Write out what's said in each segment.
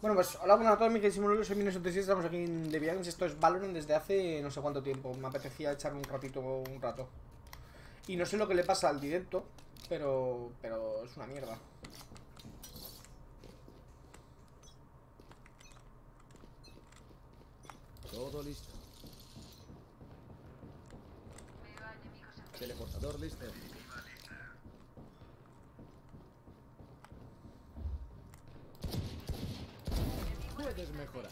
Bueno, pues hola, buenas a todos, mis queridos soy Minus86, estamos aquí en The Games, esto es Valorant desde hace no sé cuánto tiempo, me apetecía echar un ratito, un rato. Y no sé lo que le pasa al directo, pero, pero es una mierda. Todo listo. Teleportador listo. Puedes mejorar.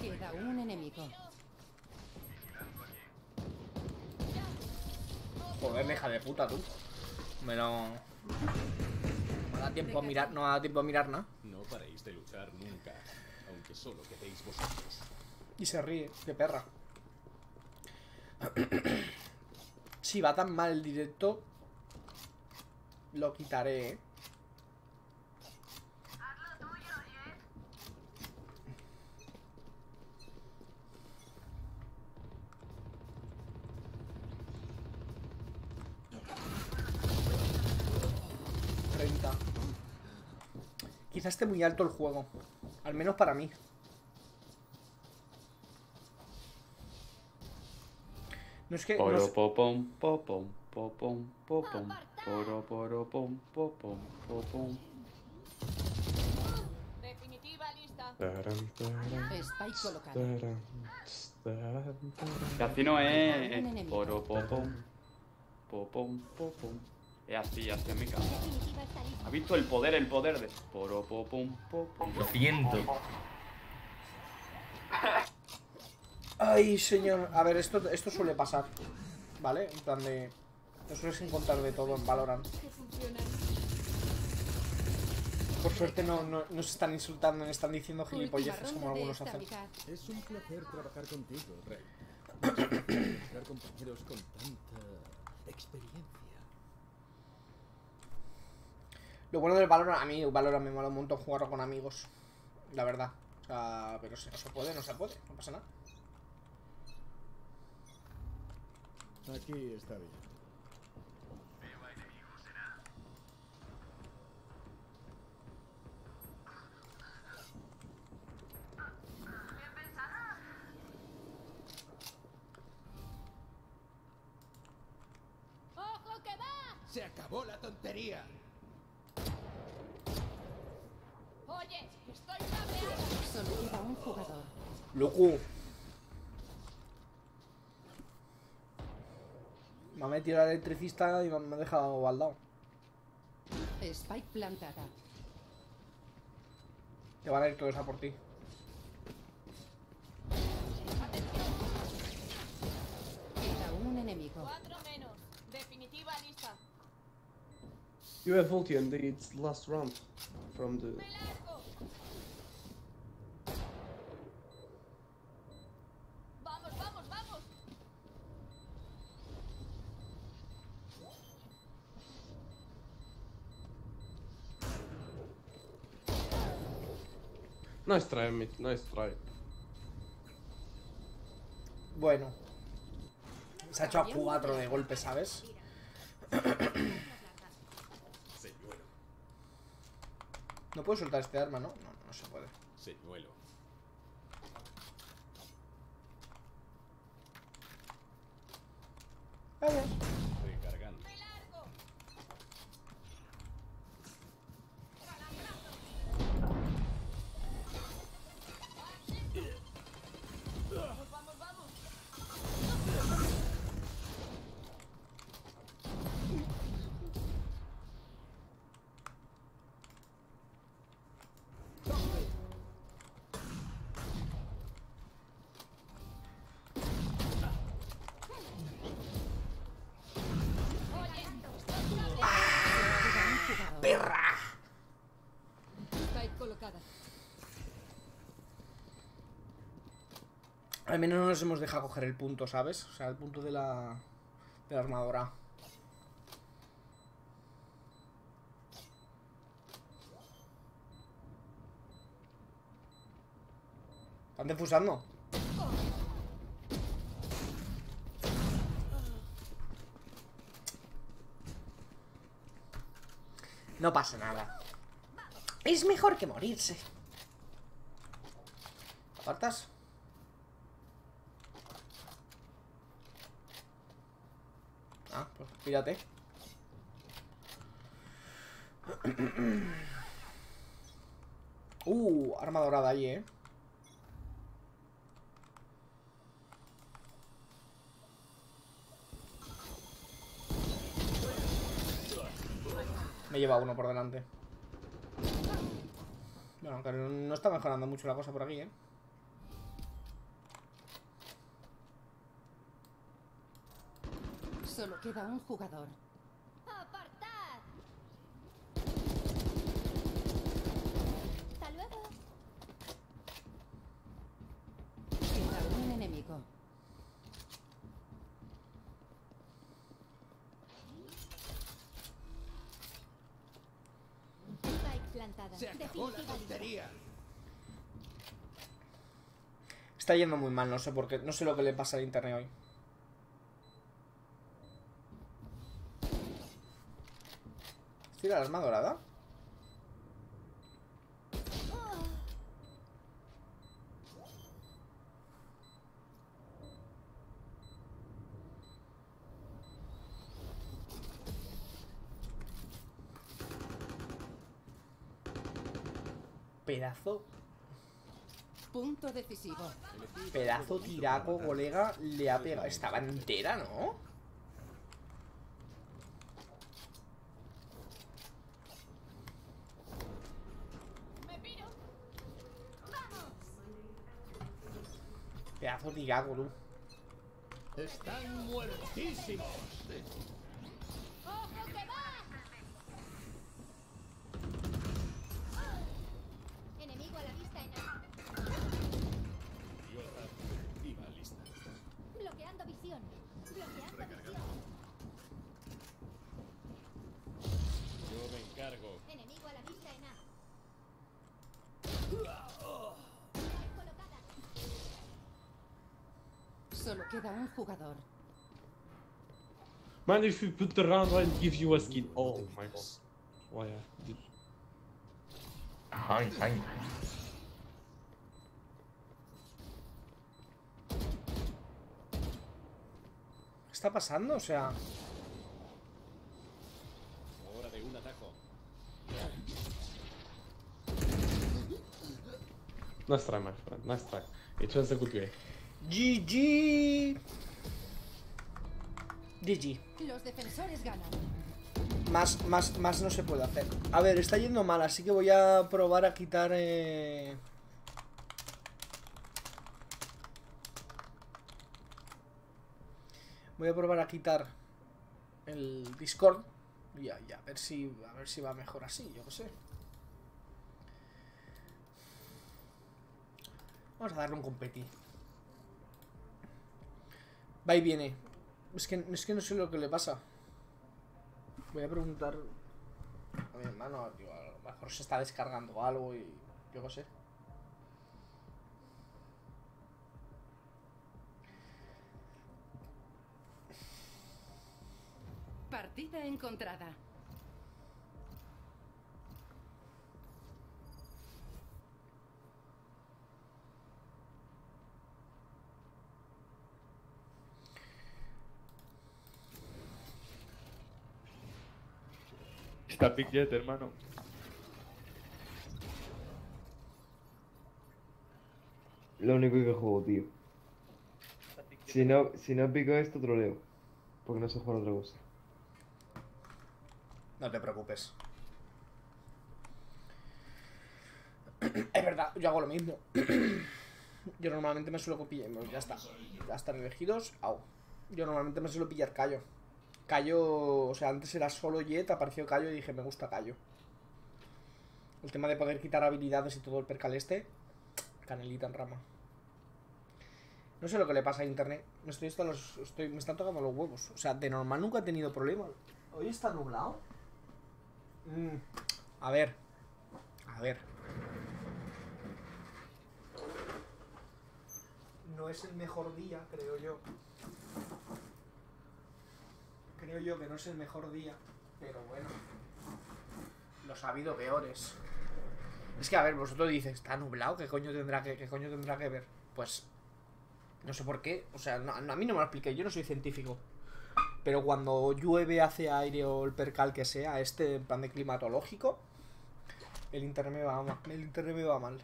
Queda un enemigo. Joder, hija de puta, tú. Me no... No da tiempo a mirar, no da tiempo a mirar nada. No paréis de luchar nunca, aunque solo quedéis vosotros. Y se ríe, qué perra. Si va tan mal el directo, lo quitaré, ¿eh? Quizás esté muy alto el juego. Al menos para mí. No es que. no Poro es- popom popom popom popom poro poro pom popom popom Definitiva lista. Spike colocado. Así no es poro popom popom popom Es así, así en mi casa. ¿Has visto el poder, el poder de poro popom popom Lo siento. Ay, señor. A ver, esto, esto suele pasar. ¿Vale? En plan de. Te sueles encontrar de todo en Valorant. Por suerte no, no, no se están insultando, ni están diciendo gilipolleces como algunos hacen. Es un placer trabajar contigo, Rey. Compañeros con tanta experiencia. Lo bueno del Valorant, a mí Valorant me mola un montón jugarlo con amigos. La verdad. O sea, pero si no se puede, no se puede. No pasa nada. Aquí está bien. ¡Ojo que va! ¡Se acabó la tontería! Oye, estoy cabreado. Solo queda un jugador. Luku. Me ha metido la electricista y me me ha dejado baldado. Spike plantada. Te van a ir todos a por ti. Queda un enemigo. Cuatro menos. Definitiva lista. You have ulti and it's last round from the ¡Me largo! ¡Vamos, vamos, vamos! Nice try mid, nice try. Bueno. Se ha hecho a cuatro de golpe, ¿sabes? Señuelo, No puedo soltar este arma, ¿no? No, no se puede. señuelo. también no nos hemos dejado coger el punto, ¿sabes? O sea, el punto de la, de la armadora. Están defusando. No pasa nada. Es mejor que morirse. ¿Apartas? Ah, pues pírate. Uh, arma dorada ahí, eh. Me lleva uno por delante. Bueno, aunque no no está mejorando mucho la cosa por aquí, ¿eh? Solo queda un jugador. ¡Apartad! ¡Hasta luego! Queda un enemigo. Plantada. Se acabó la tontería. Está yendo muy mal, no sé por qué. No sé lo que le pasa al internet hoy. ¿Tira arma dorada? Pedazo Punto decisivo. Pedazo tiraco, colega, le ha pegado. Estaba entera, ¿no? Pedazo tiraco, tú. Están muertísimos. Solo queda un jugador. Man, if you put the round one, gives you a skin. Oh my god. Why I did. Hein, hein. ¿Qué está pasando? O sea, Hora de un atajo. Nice try, my friend. Nice try. It was a good way. GG. GG. Los defensores ganan. Más, más, más no se puede hacer. A ver, está yendo mal, así que voy a probar a quitar... Eh... Voy a probar a quitar el Discord y a, y a ver si a ver si va mejor así, yo qué sé. Vamos a darle un competi. Va y viene. Es que, es que no sé lo que le pasa. Voy a preguntar a mi hermano, digo, a lo mejor se está descargando algo y yo qué sé. Partida encontrada. Está Big Jet, hermano. Lo único que juego, tío. Si no, si no pico esto, troleo. Porque no sé jugar otra cosa. No te preocupes. Es verdad, yo hago lo mismo. Yo normalmente me suelo pillar. Ya está. Ya están elegidos. Au. Yo normalmente me suelo pillar Callo. Callo, o sea, antes era solo Jet, apareció Callo y dije, me gusta Callo. El tema de poder quitar habilidades y todo el percal este. Canelita en rama. No sé lo que le pasa a internet. Me estoy, hasta los, estoy me están tocando los huevos. O sea, de normal nunca he tenido problema. Hoy está nublado. Mm, A ver. A ver. No es el mejor día, creo yo. Creo yo que no es el mejor día, pero bueno. Los ha habido peores. Es que, a ver, vosotros dices, está nublado, ¿qué coño tendrá que, qué coño tendrá que ver? Pues, no sé por qué, o sea, a mí no me lo expliqué, yo no soy científico. Pero cuando llueve, hace aire o el percal que sea, este plan de climatológico, el internet va. El internet va mal.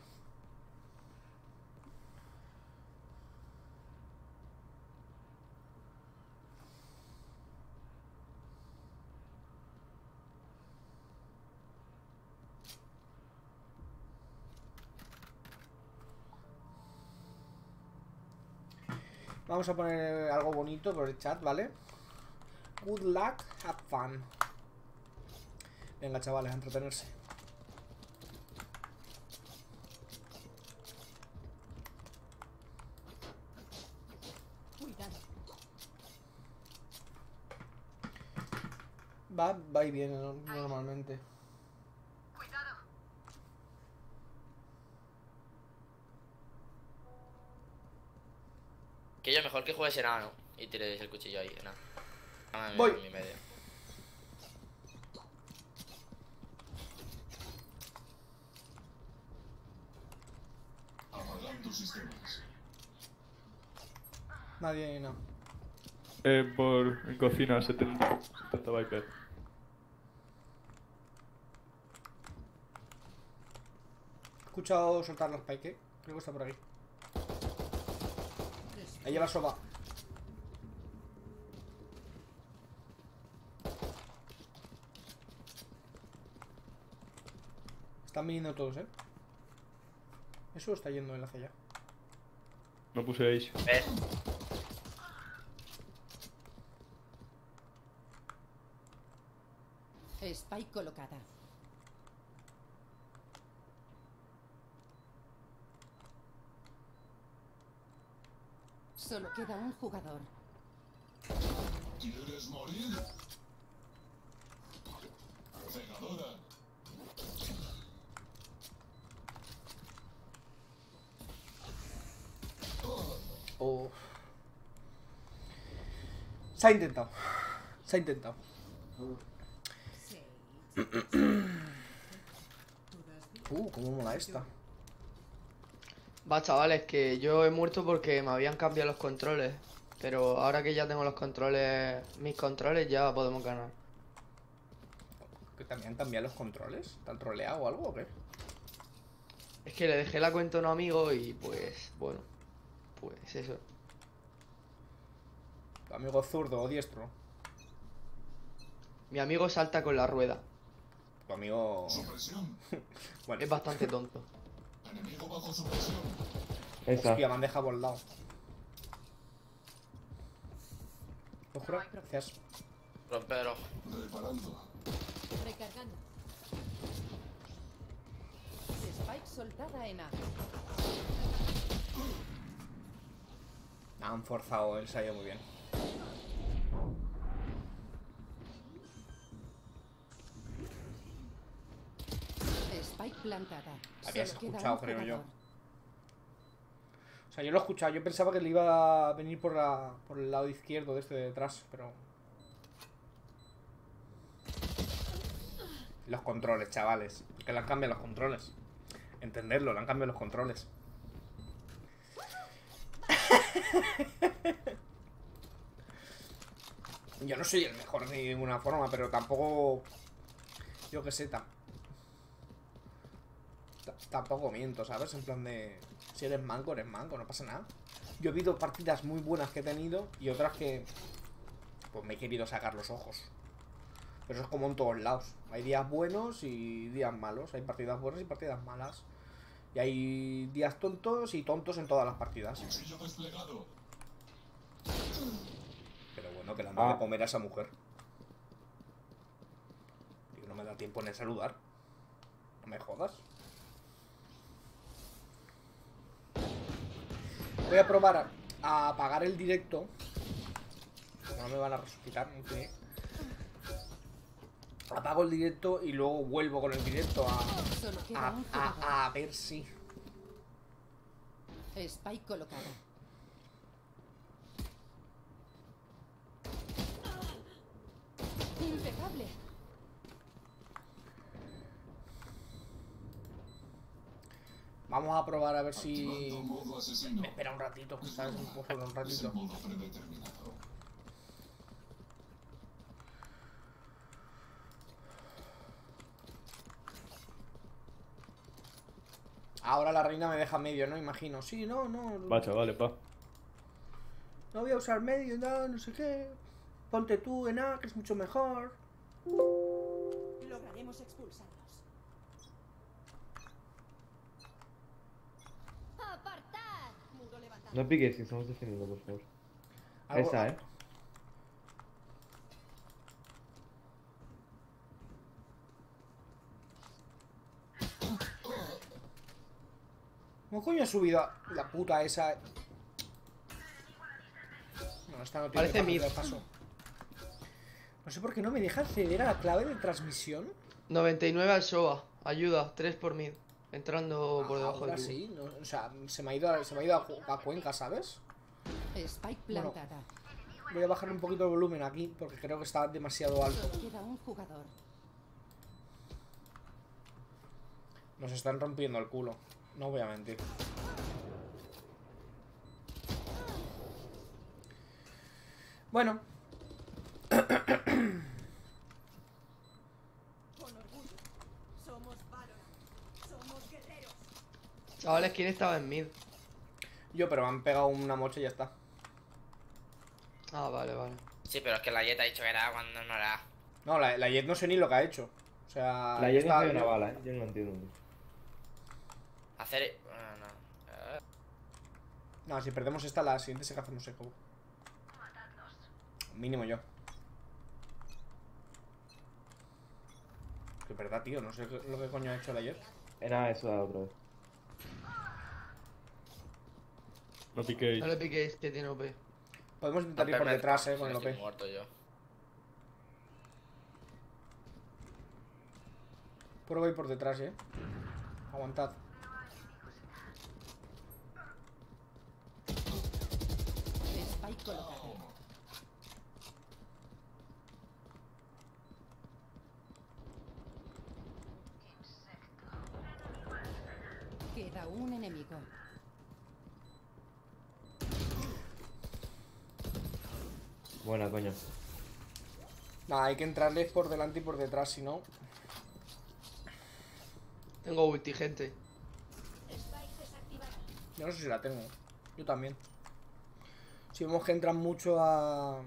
Vamos a poner algo bonito por el chat, ¿vale? Good luck, have fun. Venga, chavales, a entretenerse. Va, va y viene ¿no? normalmente. Que yo mejor que juegues enano y tires el cuchillo ahí, enano. Ah, Voy. En mi medio. Nadie, no. Eh, por cocina 70, 70 Viper. He escuchado soltar los pike, creo que está por aquí. Ahí lleva soba. Están viniendo todos, eh. Eso está yendo el hacia allá. No puse Ace. ¿Ves? Spike colocada. Solo queda un jugador. Oh. Se ha intentado. Se ha intentado. Uh, cómo mola esta. Va, chavales, que yo he muerto porque me habían cambiado los controles. Pero ahora que ya tengo los controles, mis controles, ya podemos ganar. ¿Que también han cambiado los controles? ¿Te han troleado o algo o qué? Es que le dejé la cuenta a un amigo y pues, bueno, pues eso. Tu amigo zurdo o diestro. Mi amigo salta con la rueda. Tu amigo. bueno, Es bastante tonto. Esa. hostia, me han dejado por lado. Juro, gracias. Rompero. Recargando. Spike soltada en A. Han forzado el sallo muy bien. Spike plantada. Habías escuchado, creo yo. O sea, yo lo he escuchado. Yo pensaba que le iba a venir por, la, por el lado izquierdo de este de detrás, pero. Los controles, chavales. Que le han cambiado los controles. Entenderlo, le han cambiado los controles. Yo no soy el mejor de ninguna forma, pero tampoco. Yo qué sé, tam- ta- tampoco miento, ¿sabes? En plan de. Si eres manco, eres manco, no pasa nada. Yo he habido partidas muy buenas que he tenido y otras que. Pues me he querido sacar los ojos. Pero eso es como en todos lados. Hay días buenos y días malos. Hay partidas buenas y partidas malas. Y hay días tontos y tontos en todas las partidas. Pero bueno, que la no Ah. de comer a esa mujer. Y no me da tiempo ni a saludar. No me jodas. Voy a probar a, apagar el directo. No me van a resucitar, en fin. Apago el directo y luego vuelvo con el directo a, a, a- ver si. Spike colocada. Impecable. Vamos a probar a ver si... Me espera un ratito, ¿sabes? Un un ratito. Ahora la reina me deja medio, ¿no? Imagino. Sí, no, no. Va, chavales, pa. No voy a usar medio, no, no sé qué. Ponte tú en A, que es mucho mejor. Lograremos expulsarlos. ¡Apartad! Muro levantado. No piques, que estamos defendiendo, por favor. Algo- Esa, eh. ¿Cómo coño ha subido a la puta esa? No, esta no tiene Parece que mid. paso. No sé por qué no me deja acceder a la clave de transmisión. 99 al Soba. Ayuda, 3 por mid. Entrando por debajo Ahora del sí, no, o sea, se me ha ido, a, se me ha ido a, Cu- a Cuenca, ¿sabes? Spike Bueno. plantada. Voy a bajar un poquito el volumen aquí porque creo que está demasiado alto. Queda un jugador. Nos están rompiendo el culo. No voy a mentir. Bueno, Chavales, ¿quién estaba en mid? yo, pero me han pegado una mocha y ya está. Ah, vale, vale. Sí, pero es que la Jet ha dicho que era cuando no era. No, la, la Jet no sé ni lo que ha hecho. O sea, La Jet está- no una bala, eh. Yo no lo entiendo. Hacer. no. No, si perdemos esta, la siguiente se que hacemos eco. Mínimo yo. Que verdad, tío, no sé lo que coño ha hecho la Jet. Nada, eso da otra vez. No piquéis. No le piquéis, que tiene OP. Podemos intentar ir por detrás, eh, con el estoy OP. muerto yo. Prueba ir por detrás, eh. Aguantad. Queda un enemigo. Buena, coño. Nada, hay que entrarles por delante y por detrás, si no. Tengo ulti, gente. Yo no sé si la tengo. Yo también. Si vemos que entran mucho a.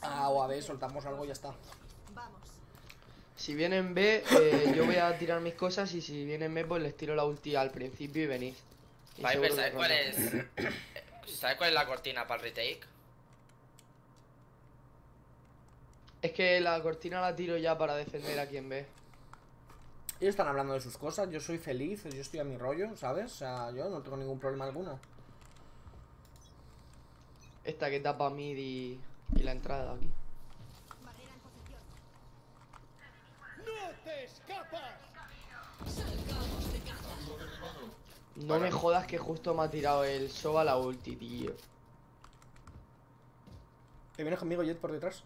A o a B, soltamos algo y ya está. Vamos. Si vienen B, eh, yo voy a tirar mis cosas y si vienen B, pues les tiro la ulti al principio y venid. Y Viper, seguro ¿sabes cuál es? ¿Sabes cuál es la cortina para el retake? Es que la cortina la tiro ya para defender a quien ve. Ellos están hablando de sus cosas, yo soy feliz, yo estoy a mi rollo, ¿sabes? O sea, yo no tengo ningún problema alguno. Esta que tapa mid y, y la entrada aquí. Barrera en posición. No me jodas que justo me ha tirado el Soba la ulti, tío. ¿Te vienes conmigo, Jet, por detrás?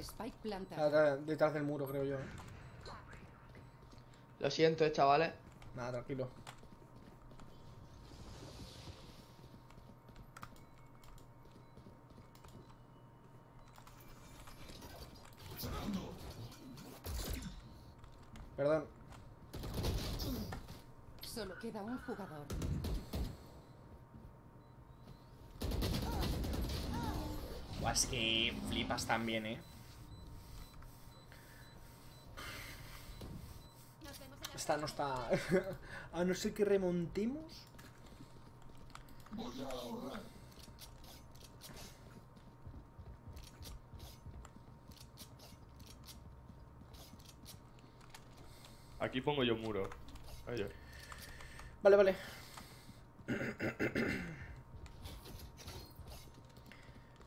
Spike. Detrás detrás del muro, creo yo. ¿eh? Lo siento, eh, chavales. Nada, tranquilo. Perdón. Solo queda un jugador. Buah, es que flipas también, eh. Nos vemos en la Esta no está. A no ser que remontemos. Aquí pongo yo muro. Vale, vale.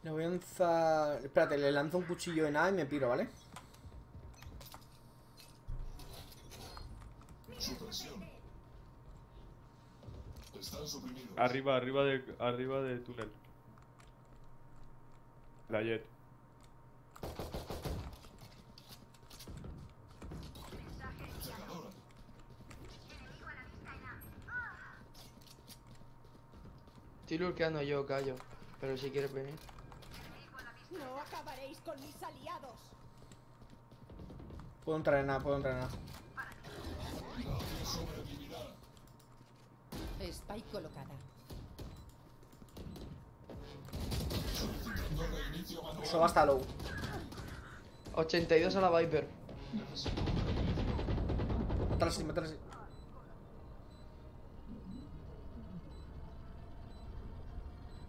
Le voy a lanzar. Espérate, le lanzo un cuchillo en A y me piro, ¿vale? Arriba, arriba de, arriba de túnel. La jet. Estoy lurkeando yo, callo. Pero si quieres venir. No acabaréis con mis aliados. Puedo entrenar, puedo entrenar. Spike colocada. Eso va hasta low. 82 a la Viper. Mátala así, mátala así.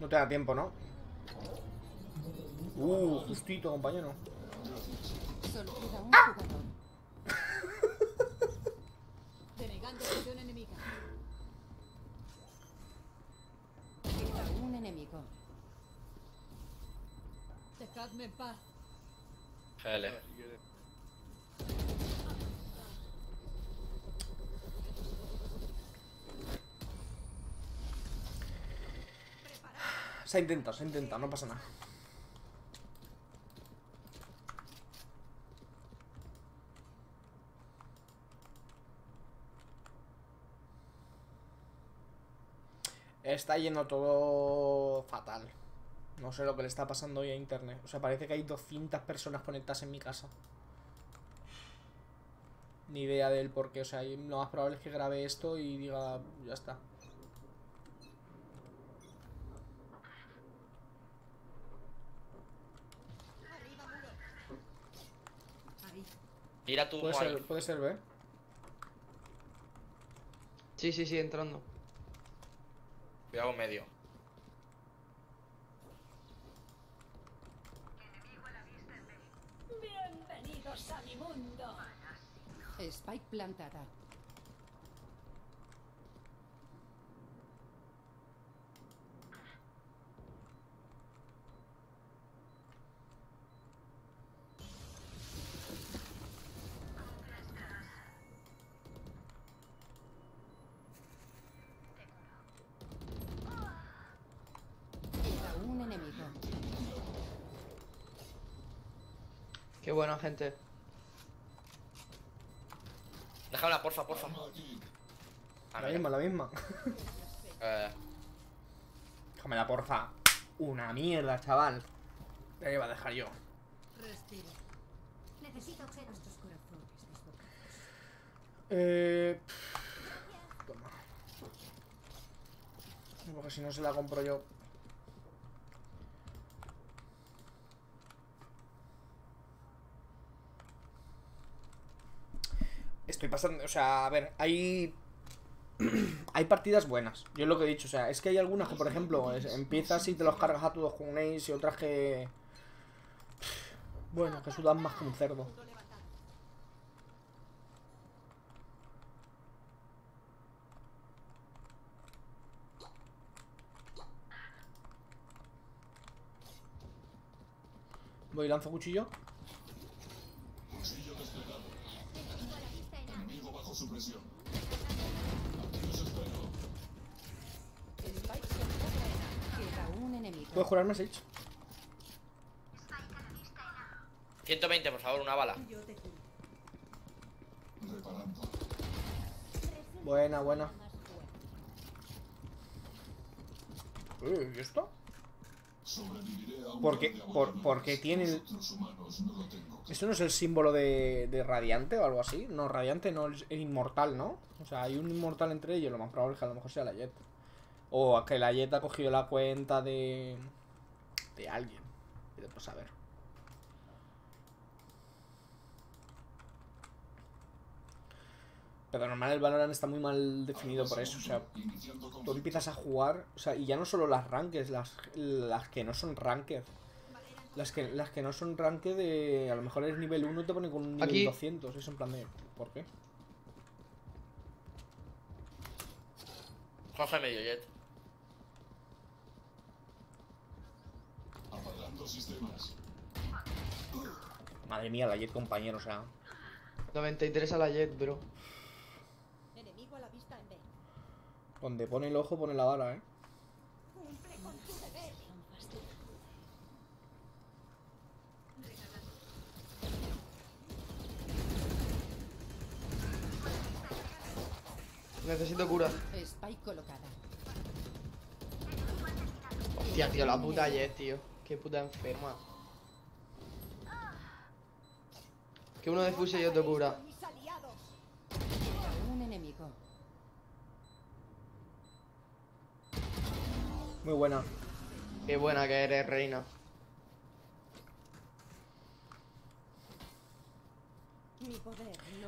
No te da tiempo, ¿no? Uh, justito, compañero. Solo queda un jugador. Denegando visión enemiga. Queda un enemigo. Paz. GL. Se ha intentado, se ha intentado, no pasa nada. Está yendo todo fatal. No sé lo que le está pasando hoy a internet. O sea, parece que hay 200 personas conectadas en mi casa. Ni idea del por qué. O sea, lo más probable es que grabe esto y diga, ya está. Mira tú, Puede ser, puede ser, ¿eh? Sí, sí, sí, entrando. Cuidado medio. Bienvenidos a mi mundo. Spike plantada. Un enemigo. Qué buena gente. Déjamela, porfa, porfa. Ah, La mira. misma, la misma. Eh, Déjamela, porfa. Una mierda, chaval. Ya iba a dejar yo. Respire. Necesito oxígeno. Nuestros corazones. Eh... Toma. Porque si no se la compro yo. Estoy pasando, o sea, a ver, hay hay partidas buenas. Yo es lo que he dicho, o sea, es que hay algunas que, por ejemplo, empiezas y te los cargas a todos con un ace y otras que bueno, que sudan más que un cerdo. Voy, lanzo cuchillo. Spike se encuentra. Queda un enemigo. ¿Puedes jurarme, Sage? 120, por favor, una bala. Buena, buena. Eh, ¿Y esto? Porque, por, porque tiene el... ¿Eso no es el símbolo de, de Radiante o algo así? No, Radiante no, es el inmortal, ¿no? O sea, hay un inmortal entre ellos, lo más probable es que a lo mejor sea la Jet. O que la Jet ha cogido la cuenta de... de alguien. Y después a ver. Pero normal el Valorant está muy mal definido por eso, o sea, tú empiezas a jugar, o sea, y ya no solo las ranked, las, las que no son ranked. Las que, las que no son ranked de, a lo mejor eres nivel 1 y te pone con un nivel Aquí. 200, es en plan de, ¿por qué? Jorge medio jet. Madre mía, la Jet compañero, o sea, 93 a la Jet, bro. Enemigo a la vista en B. donde pone el ojo pone la bala, ¿eh? Cumple con tu deber. Necesito cura. Spike colocada. Hostia, tío, la puta Jet, tío. Qué puta enferma. Que uno defuse y otro cura. Un enemigo. Muy buena. Qué buena que eres, reina.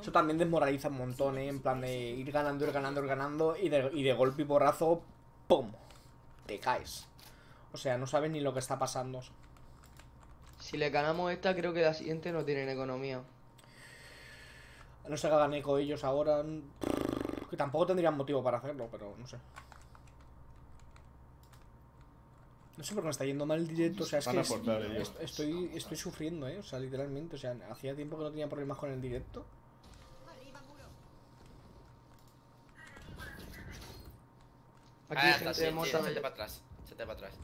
Eso también desmoraliza un montón, ¿eh? En plan de ir ganando, ir ganando, ir ganando y de, y de golpe y porrazo, ¡pum! Te caes. O sea, no sabes ni lo que está pasando. Si le ganamos esta, creo que la siguiente no tienen economía. No sé que hagan eco ellos ahora. Que tampoco tendrían motivo para hacerlo, pero no sé. No sé por qué me está yendo mal el directo. O sea, es que es- est- estoy, estoy sufriendo, ¿eh? O sea, literalmente. O sea, hacía tiempo que no tenía problemas con el directo. Aquí Ah, gente sí, sí, para atrás. Siete para atrás.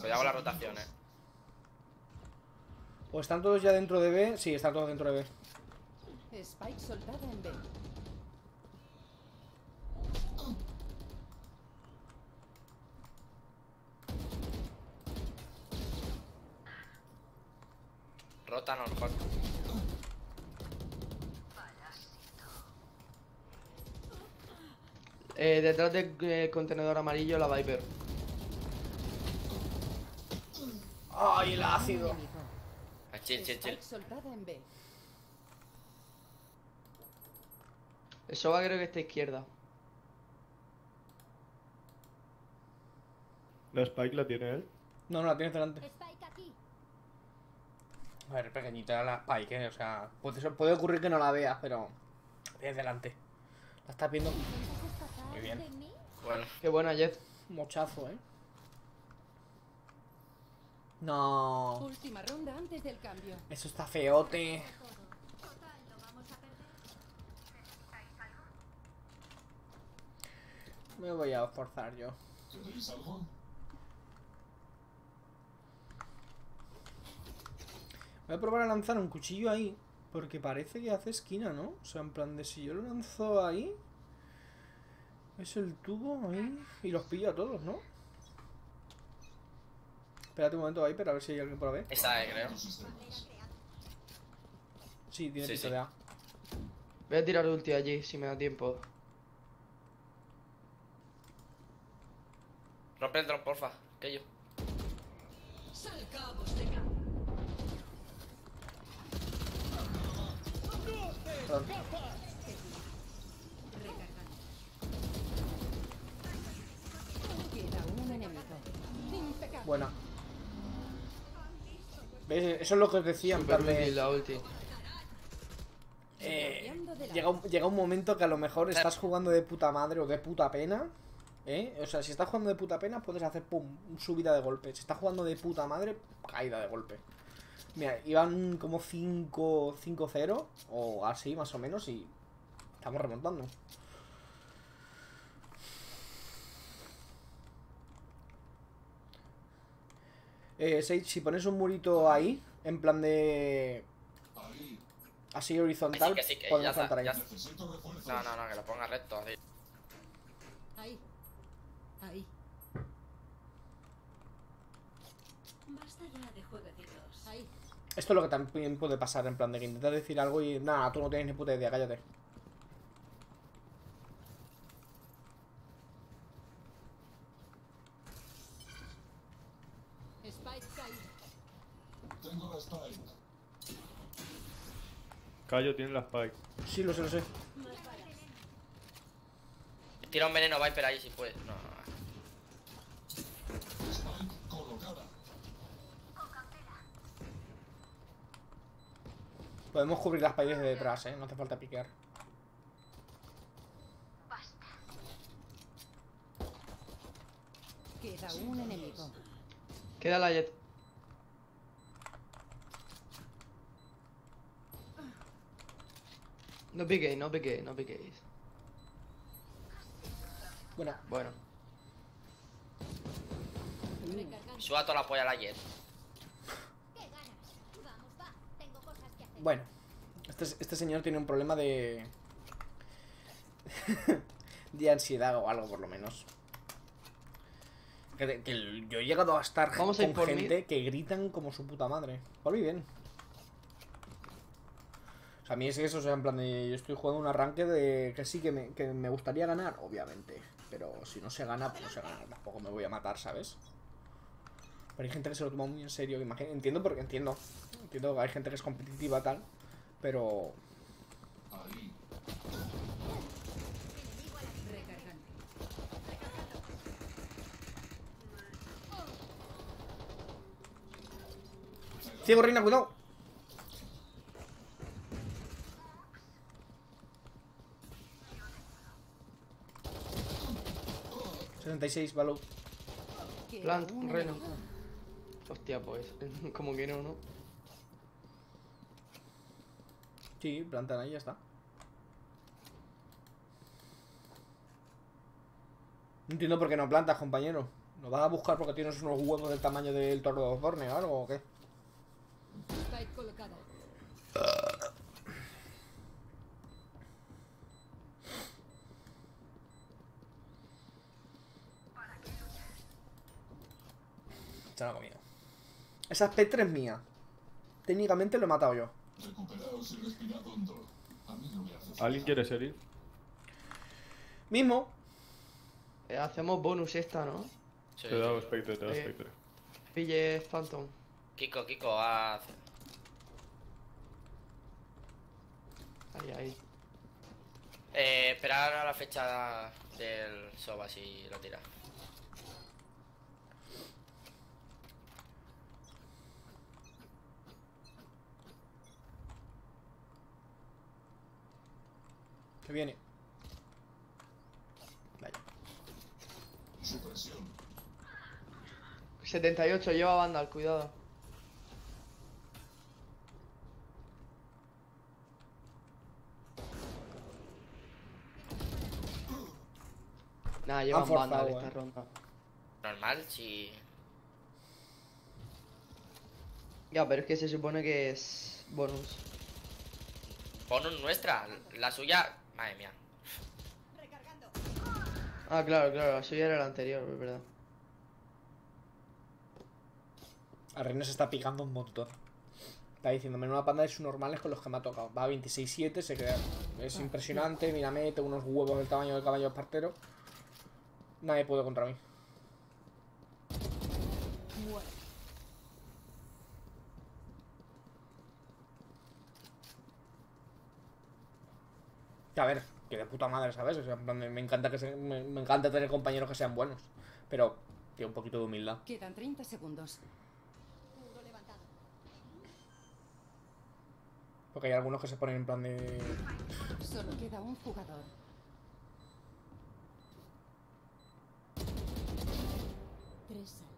Cuidado con la rotación, eh. O están todos ya dentro de B. Sí, están todos dentro de B. Spike soltada en B. Rotan a lo mejor. Eh, detrás del eh, contenedor amarillo, la Viper. ¡Ay, el ácido! Ah, chill, chill, chill. Eso va creo que está a izquierda. La Spike la tiene él. No, no, la tienes delante. Ver, pequeñita la Spike, ¿eh? O sea, puede, ocurrir que no la veas, pero... Tienes delante. La estás viendo ¿Intentas escapar Muy bien. Bueno, Qué buena Jet. mochazo, ¿eh? No... Última ronda antes del cambio. Eso está feote. Me voy a forzar yo. Voy a probar a lanzar un cuchillo ahí. Porque parece que hace esquina, ¿no? O sea, en plan de si yo lo lanzo ahí. Es el tubo ahí. Y los pillo a todos, ¿no? Espérate un momento, Viper, a ver si hay alguien por ahí. esa, eh, creo. Sí, tiene Sí, de A. Voy a tirar ulti allí si me da tiempo. Rompe el drone, porfa. Que yo. Perdón. Queda un Impecable. Buena. ¿Ves? Eso es lo que os decía, en plan de... útil la ulti. Eh, llega, un, llega un momento que a lo mejor estás jugando de puta madre o de puta pena. ¿eh? O sea, si estás jugando de puta pena, puedes hacer pum, subida de golpe. Si estás jugando de puta madre, caída de golpe. Mira, iban como 5-0 o así más o menos y estamos remontando. Eh, Sage, si pones un murito ahí, en plan de... Así horizontal, Que sí, que ya podemos saltar ahí. Ya. No, no, no, que lo ponga recto así. Ahí. Ahí. Basta ya de jueguecitos. Ahí. Esto es lo que también puede pasar, en plan de que intentas decir algo y nada, tú no tienes ni puta idea, cállate. Spike caído. Cayo tiene la Spike. Sí, lo sé, lo sé. Tira un veneno Viper ahí si puedes. No, no. Podemos cubrir las paredes de detrás, eh, no hace falta piquear. Queda un enemigo. Queda la Jet. No piquéis, no piquéis, no piquéis. Buena. Bueno. Suba toda la polla a la Jet. ¿Qué ganas? Vamos, va. Tengo cosas que hacer. Bueno, este, este señor tiene un problema de... de ansiedad o algo, por lo menos. Que, yo he llegado a estar Vamos a ir con mí. gente que gritan como su puta madre. Por mí bien. O sea, a mí es eso, o sea, en plan de. Yo estoy jugando un arranque de. Que sí, que me, que me gustaría ganar, obviamente. Pero si no se gana, pues no se gana. Tampoco me voy a matar, ¿sabes? Pero hay gente que se lo toma muy en serio. imagina- entiendo porque entiendo. Entiendo que hay gente que es competitiva, tal. Pero. Ciego, reina, cuidado. ...66, Balou. Plant, enemigo. Hostia, pues. Como que no, ¿no? Sí, plantan ahí, ya está. No entiendo por qué no plantas, compañero. ¿Lo vas a buscar porque tienes unos huevos del tamaño del toro de Osborne o algo o qué? Spike colocada. Se la ha comido. Esa espectre es mía. Técnicamente lo he matado yo. ¿Alguien quiere salir? Mismo. Eh, hacemos bonus esta, ¿no? Sí, Te he dado. Spectre, te he dado Eh. Spectre. Pille Phantom. Kiko, Kiko, haz. Ahí, ahí. Eh, esperar a la fecha del Soba si lo tira. Viene. Vaya. 78, lleva Vandal, cuidado. Nah, llevan Vandal eh. esta ronda. Normal, si. Ya, pero es que se supone que es bonus. Bonus nuestra, la suya. Madre mía. Ah, claro, claro, la suya era la anterior, es verdad. A Reina se está picando un montón. Está diciéndome una panda de subnormales con los que me ha tocado. Va a 26-7, se queda. Es impresionante. Mira, mete unos huevos del tamaño del caballo espartero. Nadie puede contra mí. Muere. Que a ver, que de puta madre, ¿sabes? O sea, me, me encanta que se- me, me encanta tener compañeros que sean buenos. Pero, tiene un poquito de humildad. Quedan 30 segundos. Porque hay algunos que se ponen en plan de. Solo queda un jugador. Tres. Hay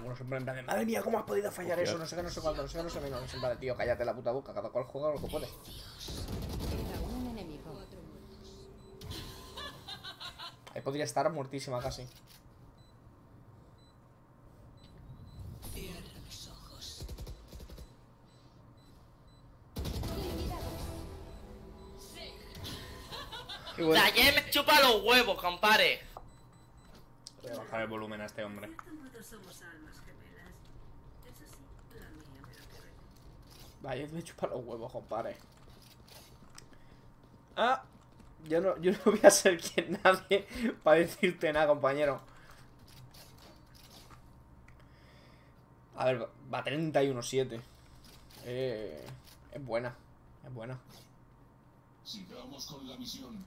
algunos que se ponen en plan de. Madre mía, ¿cómo has podido fallar Hostia. eso? No sé qué, no sé cuánto, no sé qué, no sé menos. En plan de, tío, cállate la puta boca. Cada cual juega lo que puede. Ahí podría estar muertísima casi. Bueno. Ayer me chupa los huevos, compare. Bajar el volumen a este hombre. Vaya, me chupa los huevos, compadre. Ah, yo no, yo no voy a ser quien nadie para decirte nada, compañero. A ver, va 31-7. Eh, es buena, es buena. Sigamos con la misión.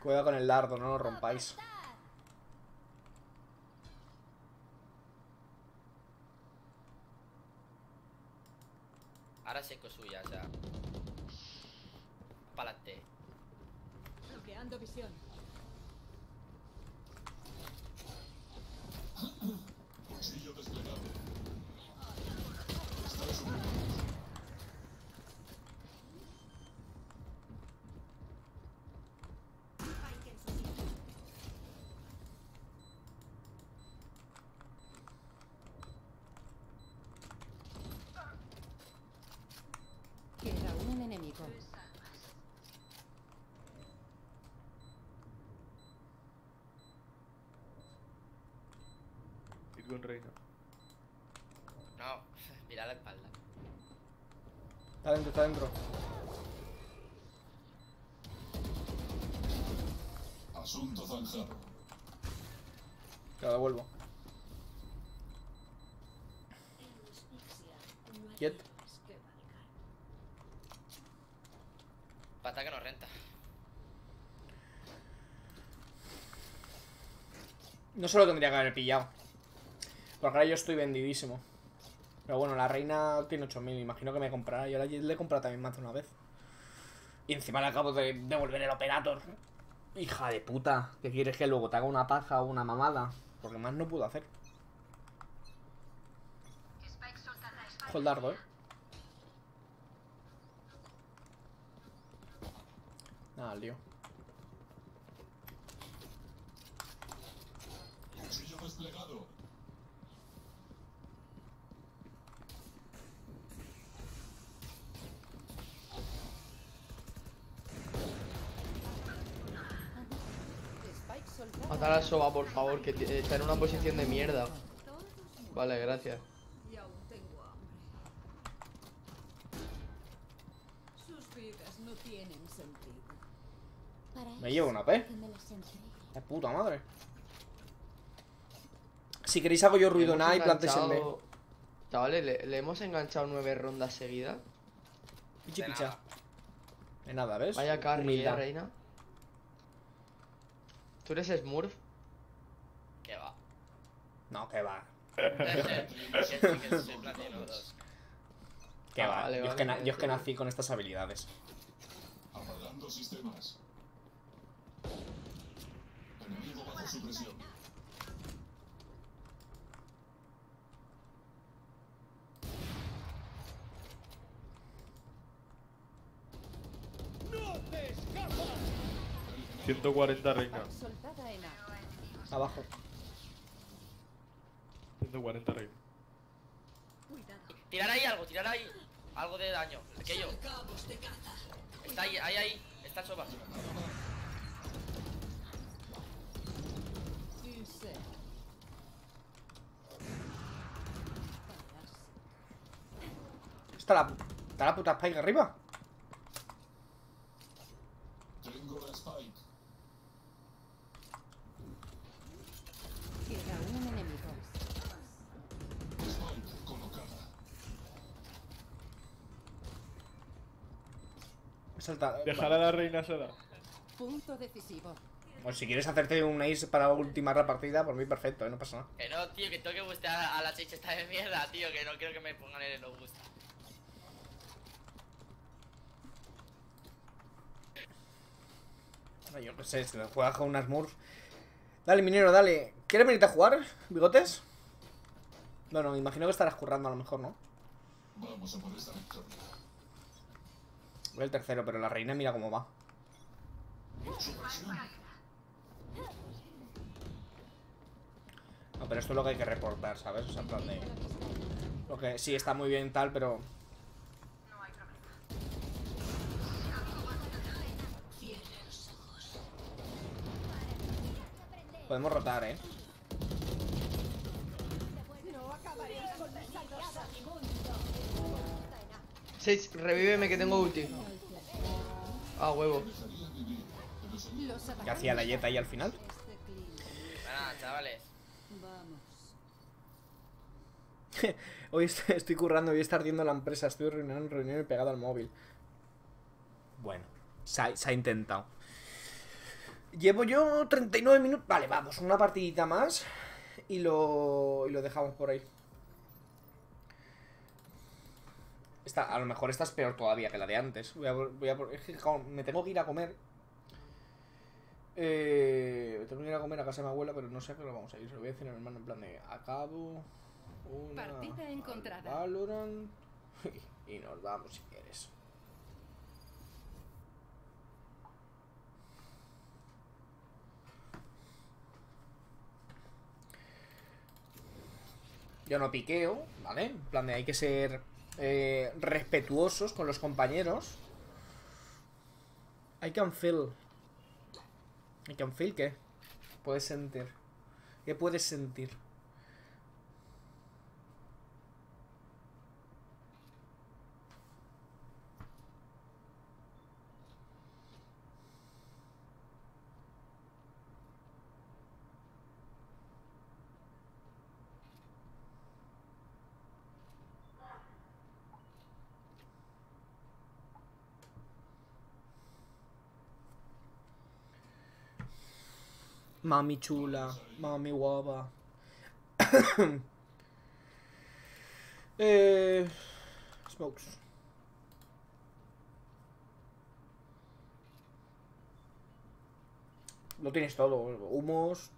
Cuidado con el dardo, no lo rompáis. Ahora seco suya, o sea. Pa'lante. Bloqueando visión. Cuchillo desplegado. Queda un enemigo. con Reina. No, mira la espalda. Está dentro, está dentro. Asunto zanjado. Te lo devuelvo. Quiet. Pata que no renta. No se lo tendría que haber pillado. Porque ahora yo estoy vendidísimo. Pero bueno, la reina tiene 8000, imagino que me comprará. Yo le he comprado también más de una vez. Y encima le acabo de devolver el operator. Hija de puta. ¿Qué quieres que luego te haga una paja o una mamada? Porque más no puedo hacer. Ojo el dardo, eh. Nada, lío. Cuchillo desplegado. Spike soltado. Matar a Soba, por favor, que está en una posición de mierda. Vale, gracias. Y aún tengo hambre. Sus vidas no tienen sentido. Para Me llevo una P. De puta madre. Si queréis hago yo ruido nada y plantes en B. Chavales, ¿le, le hemos enganchado nueve rondas seguidas. Pichi picha. nada. De nada, ¿ves? Vaya carry, eh, reina. ¿Tú eres Smurf? Que va. No, que va. que Ah, va. vale, yo, es que vale, yo es que nací con estas habilidades. Apagando sistemas. Enemigo bajo supresión. Cien- 140 Reina. Abajo. 140 Reina. Tirar ahí algo, tirar ahí. Algo de daño. Que yo. Está ahí, ahí, ahí. Está el se. ¿Está la, está la puta Spike arriba? Tengo la Spike. Queda un enemigo. Spike colocada. Salta. Dejar a la reina sola. Punto decisivo. Pues si quieres hacerte un ace para ultimar la partida, por mí perfecto, ¿eh? no pasa nada. Que no, tío, que tengo que gustar a, la chicha esta de mierda, tío. Que no quiero que me pongan el no gusta. Yo qué sé, se lo juega con unas Smurf. Dale, minero, dale. ¿Quieres venirte a jugar, bigotes? Bueno, me imagino que estarás currando a lo mejor, ¿no? Vamos a por esta victoria. Voy el tercero, pero la reina mira cómo va. No, pero esto es lo que hay que reportar, ¿sabes? O sea, en plan de... Lo que sí está muy bien tal, pero... Podemos rotar, ¿eh? Seis, revíveme que tengo ulti. Ah, huevo. ¿Qué hacía la Jet ahí al final? Nada, chavales. Vamos. Hoy est- estoy currando, hoy está ardiendo la empresa, estoy reunión en reunión y pegado al móvil. Bueno, se ha, se ha intentado. Llevo yo 39 minutos. Vale, vamos, una partidita más. Y lo, y lo dejamos por ahí. Esta, a lo mejor esta es peor todavía que la de antes. Voy a, voy a es que, me tengo que ir a comer. Eh, me tengo que ir a comer a casa de mi abuela, pero no sé a qué lo vamos a ir. Se lo voy a decir a mi hermano en plan de acabo. Una Partida encontrada. Valorant y nos vamos si quieres. Yo no piqueo, ¿vale? En plan de hay que ser eh, respetuosos con los compañeros. I can feel. I can feel qué? Puedes sentir. ¿Qué puedes sentir? Mami chula, mami guapa. eh, smokes. Lo tienes todo, humos.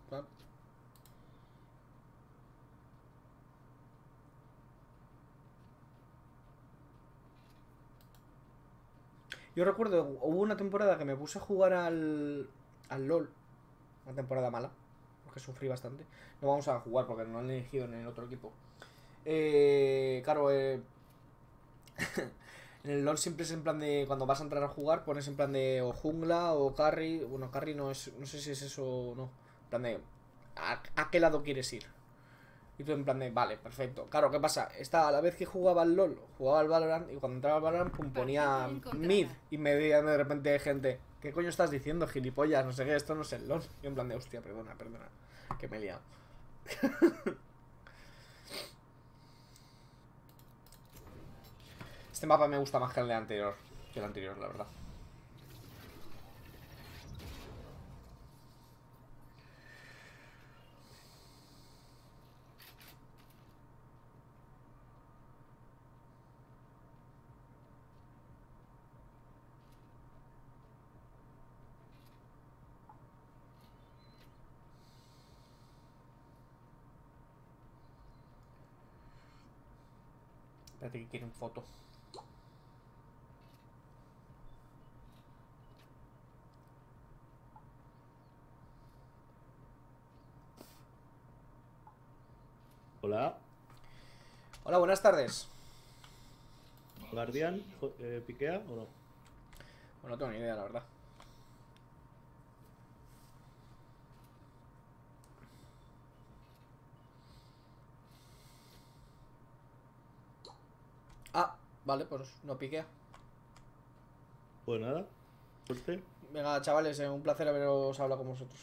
Yo recuerdo, hubo una temporada que me puse a jugar al, al LOL. Una temporada mala, porque sufrí bastante. No vamos a jugar porque no han elegido en el otro equipo. Eh, claro, eh, en el LOL siempre es en plan de. Cuando vas a entrar a jugar, pones en plan de o jungla o carry. Bueno, carry no es. No sé si es eso o no. En plan de. ¿A, a qué lado quieres ir? Y tú en plan de, vale, perfecto. Claro, ¿qué pasa? Esta, a la vez que jugaba al LOL, jugaba al Valorant, y cuando entraba al Valorant, pum, ponía mid. Y me veía de repente gente, ¿qué coño estás diciendo, gilipollas? No sé qué, esto no es el LOL. Y en plan de, hostia, perdona, perdona, que me he liado. Este mapa me gusta más que el de anterior, que el anterior, la verdad. Espérate que quieren foto. Hola, Hola, buenas tardes. Guardián, eh, ¿piquea o no? Bueno, no tengo ni idea, la verdad. Ah, vale, pues no piquea. Pues nada, suerte. Venga, chavales, eh, un placer haberos hablado con vosotros.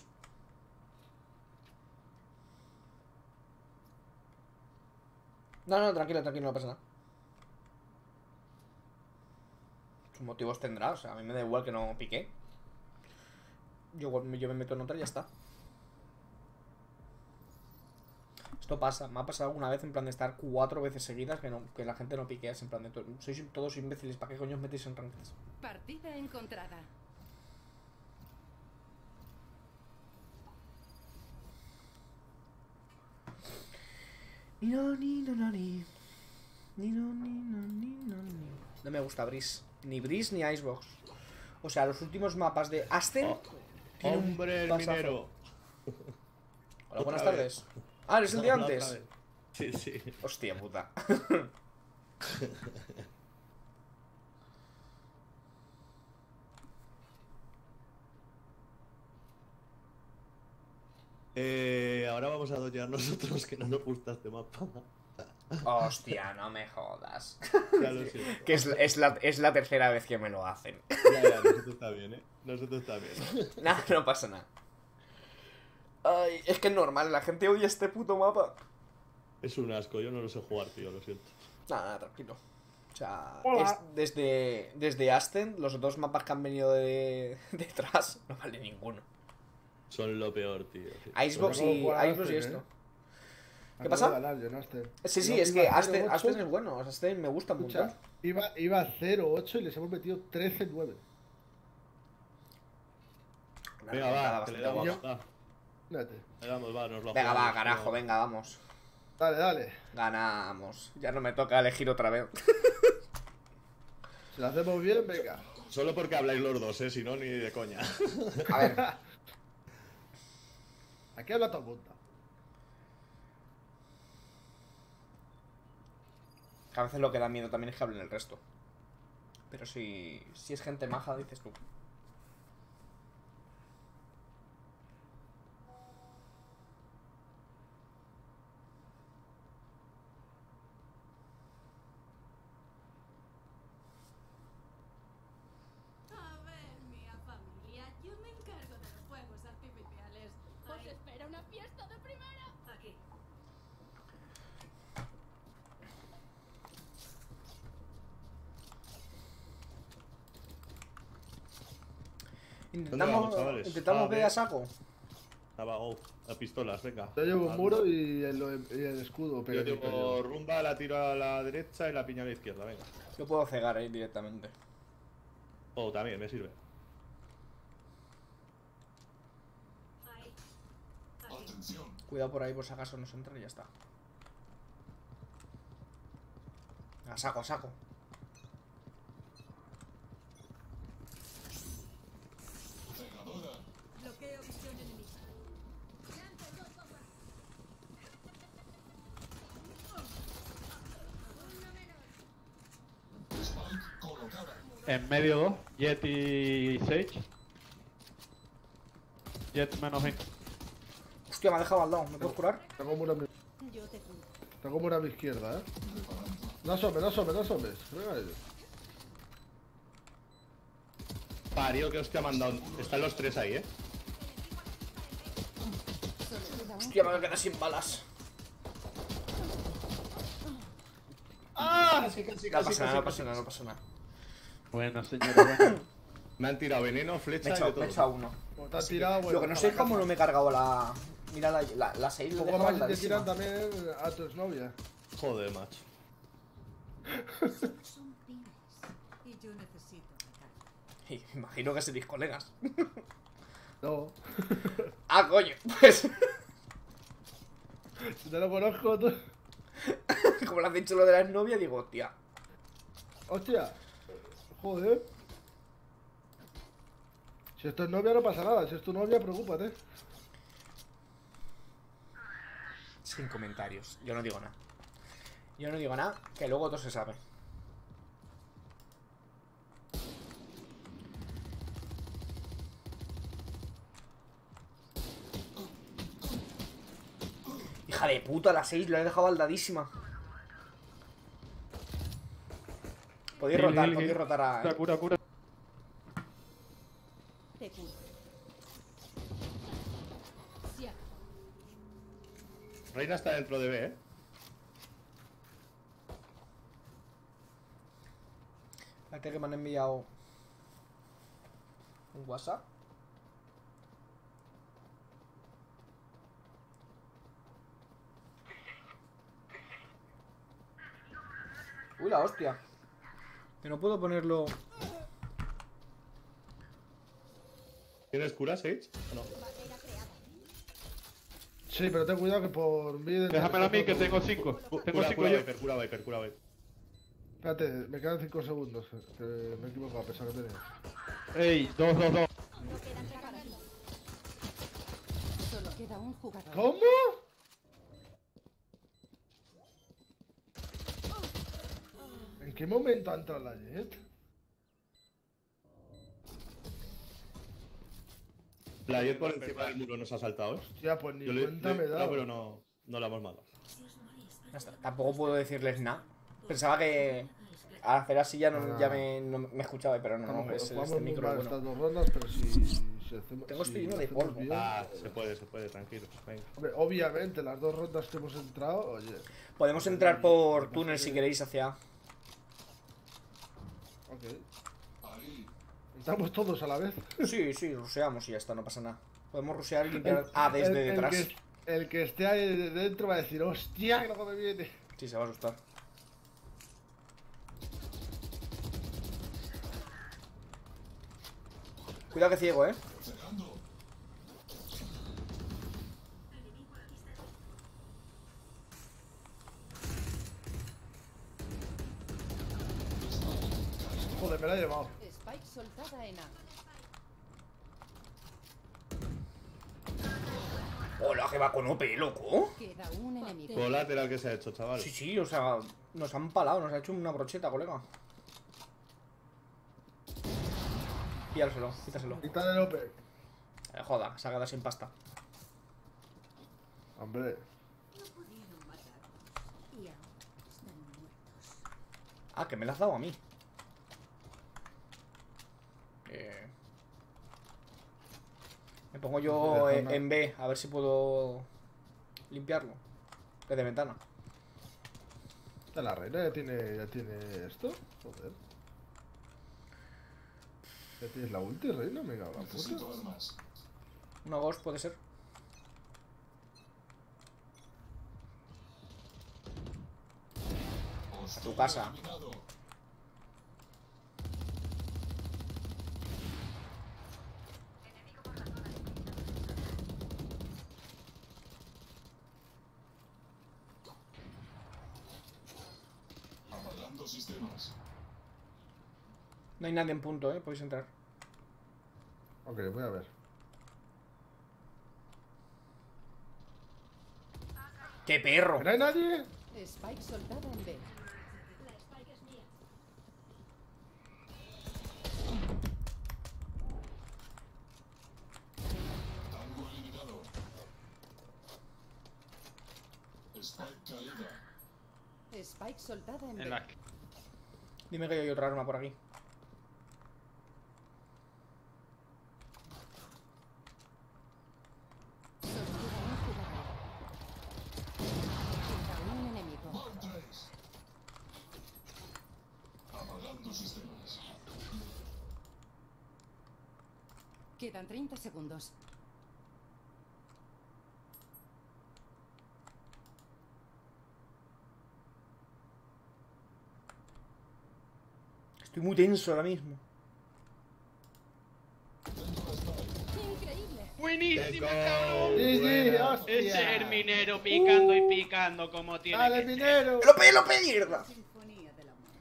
No, no, tranquilo, tranquilo, no pasa nada. Sus motivos tendrá, o sea, a mí me da igual que no pique. Yo, yo me meto en otra y ya está. Esto pasa, me ha pasado alguna vez en plan de estar cuatro veces seguidas que, no, que la gente no piquea, es en plan de to- sois todos imbéciles, ¿para qué coño os metéis en rankings? Partida encontrada. Ni no, ni no, no, ni. Ni no, ni no, ni no, ni. No me gusta Breeze. Ni Breeze ni Icebox. O sea, los últimos mapas de Aston. un Hombre, el minero. Hola, buenas tardes. vez. Ah, ¿eres el otra antes? Sí, sí. Hostia puta. Eh, ahora vamos a doñar nosotros que no nos gusta este mapa. Hostia, no me jodas. Ya lo siento. que es, es la, es la tercera vez que me lo hacen. Ya, ya, nosotros está bien, ¿eh? Nosotros está bien. Nada, no pasa nada. Ay, es que es normal, la gente odia este puto mapa. Es un asco, yo no lo sé jugar, tío, lo siento. Nada, nada, tranquilo. O sea, es desde, desde Aston, los dos mapas que han venido de, detrás, no vale ninguno. Son lo peor, tío. Icebox de y, Icebox esto. ¿eh? ¿Qué pasa? ganar. Sí, sí, es que 0-8, Aston, Aston es bueno. Aston me gusta mucho. Iba, iba 0-8 y les hemos metido 13-9. Una Venga, va, que le damos, va. Fíjate. Le damos, va, nos lo Venga, va, jugamos, carajo, tío. venga, vamos. Dale, dale. Ganamos. Ya no me toca elegir otra vez. Si lo hacemos bien, venga. Solo porque habláis los dos, ¿eh? Si no, ni de coña. A ver, Aquí habla todo el mundo. que a veces lo que da miedo también es que hablen el resto. Pero si, si es gente maja, dices tú. A ver, mía familia, yo me encargo de los fuegos artificiales. ¿Os espera una fiesta de primera? Aquí. A ver a saco. Nava, oh, a pistolas, venga. Yo llevo un muro y el, y el escudo. Yo pegadito llevo rumba, la tiro a la derecha y la piña a la izquierda, venga. Yo puedo cegar ahí directamente. Oh, también, me sirve. Atención. Cuidado por ahí por si acaso nos entra y ya está. A saco, a saco. Cegadora. Bloqueo visión enemiga. Spike colocada. En medio 2, Jet y Sage. Jet menos 20. Hostia, me ha dejado al lado. ¿Me puedes curar? Tengo muro a mi, Yo te curo. tengo muro a mi izquierda, eh. No asomes, no asomes, no asomes. Venga, que hostia me han dado. Están los tres ahí, eh. Hostia, me voy a quedar sin balas. ¡Ah! Casi, No casi, pasa casi, nada, no pasa nada, no pasa nada. Bueno, señores, bueno. Me han tirado veneno, Me flecha he y echado, de me he todo. echado uno. Te has tirado, bueno, Lo que no sé es cómo no me he cargado la. Mira la, la, la 6 Un le poco dejo más y te tiran también a tu exnovia. Joder, macho. Son pines. Y yo necesito recarga. Y me imagino que seréis colegas. No. Ah, coño. Pues. Si te lo conozco, tú. Como le has dicho lo de la novia, digo, hostia. Hostia. Joder. Si esto es novia, no pasa nada. Si es tu novia, preocúpate. Sin comentarios. Yo no digo nada. Yo no digo nada, que luego todo se sabe. Hija de puta, la 6 la he dejado baldadísima. Podéis rotar, podéis rotar a. Cura, cura, cura. te curo. Reina está dentro de B, eh. Espérate que me han enviado un WhatsApp. Uy, la hostia. Que no puedo ponerlo. ¿Tienes cura, Sage? ¿O no? Sí, pero ten cuidado que por mí. Déjamelo a mí que tengo 5. Tengo Cura, 5 cura yo. Viper, cura Viper, cura Viper. Espérate, me quedan 5 segundos. eh, Que me he equivocado, a pesar que tenía. Ey, 2, 2, 2. Solo queda un jugador. ¿Cómo? ¿En qué momento ha entrado la Jet? La Jet por encima del muro nos ha saltado, eh. Ya, pues ni Yo cuenta le- me he no, dado. pero no, no la hemos matado. Tampoco puedo decirles nada. Pensaba que al hacer así ya, no, Ah. ya me, no me escuchaba, pero no, no, es este micro bueno. estas dos rondas, pero si, si hacemos. Tengo si estoy lleno de polvo. bien- Ah, se puede, se puede, tranquilos. Venga. Hombre, obviamente, las dos rondas que hemos entrado, oye. Podemos entrar por túnel si queréis hacia Entramos todos a la vez. Sí, sí, ruseamos y ya está, no pasa nada. Podemos rusear y limpiar A desde el- el detrás. que- El que esté ahí de- dentro va a decir, hostia, que me viene. Sí, se va a asustar. Cuidado que ciego, eh. Me la he llevado. Spike soltada en A. Hola, que va con OP, loco. Queda un enemigo. Colateral que se ha hecho, chaval. Sí, sí, o sea, nos han palado, nos ha hecho una brocheta, colega. Pílselo, quítaselo. Quita el OP. Eh, joda, se ha quedado sin pasta. Hombre. No pudieron matar. Y ahora están muertos. Ah, que me la has dado a mí. Eh, me pongo yo en, B, a ver si puedo limpiarlo. Desde ventana. La reina ya tiene, ya tiene esto. Joder. Ya tienes la ulti, reina, me cago la Una ghost puede ser. A tu casa. No hay nadie en punto, eh. Podéis entrar. Ok, voy a ver. ¡Qué perro! ¿No hay nadie? Spike soltada en B. La Spike es mía. Tango eliminado. Spike caída. Spike soltada en, En B. la... Dime que hay otra arma por aquí. Sostiene un jugador. Queda un enemigo. Van tres. Apagando sistemas. Quedan 30 segundos. Estoy muy tenso ahora mismo. Increíble. ¡Buenísima, cabrón! Sí, sí, Buena. hostia. Ese es minero picando y picando como tiene ¡Dale, que minero! ¡Lo pe, lo pe, mierda! Sinfonía de la muerte.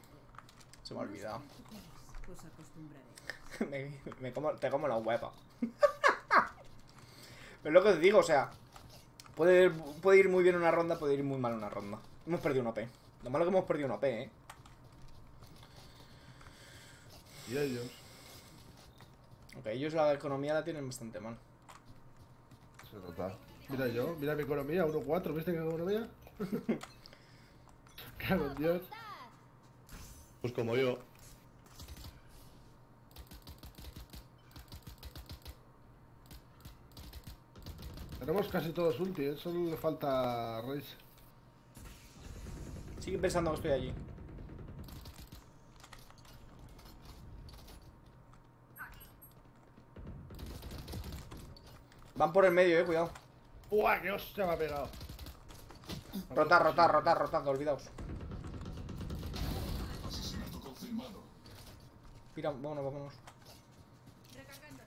Se me ha olvidado. Acostumbraré. me, me como, te como la hueva. Pero es lo que os digo, o sea, puede, puede ir muy bien una ronda, puede ir muy mal una ronda. Hemos perdido una OP. Lo malo es que hemos perdido una OP, eh. Y ellos. Aunque ellos la economía la tienen bastante mal. Se nota. Mira yo, mira mi economía, 1-4, ¿viste qué economía? Claro, Dios. Pues como yo. Tenemos casi todos ulti, ¿eh? solo le falta Raze. Sigue pensando que estoy allí. Van por el medio, eh, cuidado. ¡Buah, qué hostia me ha pegado! Rotar, rotar, rotar, rotar, olvidaos. Asesinato confirmado. Mira, vámonos, vámonos. Recargando.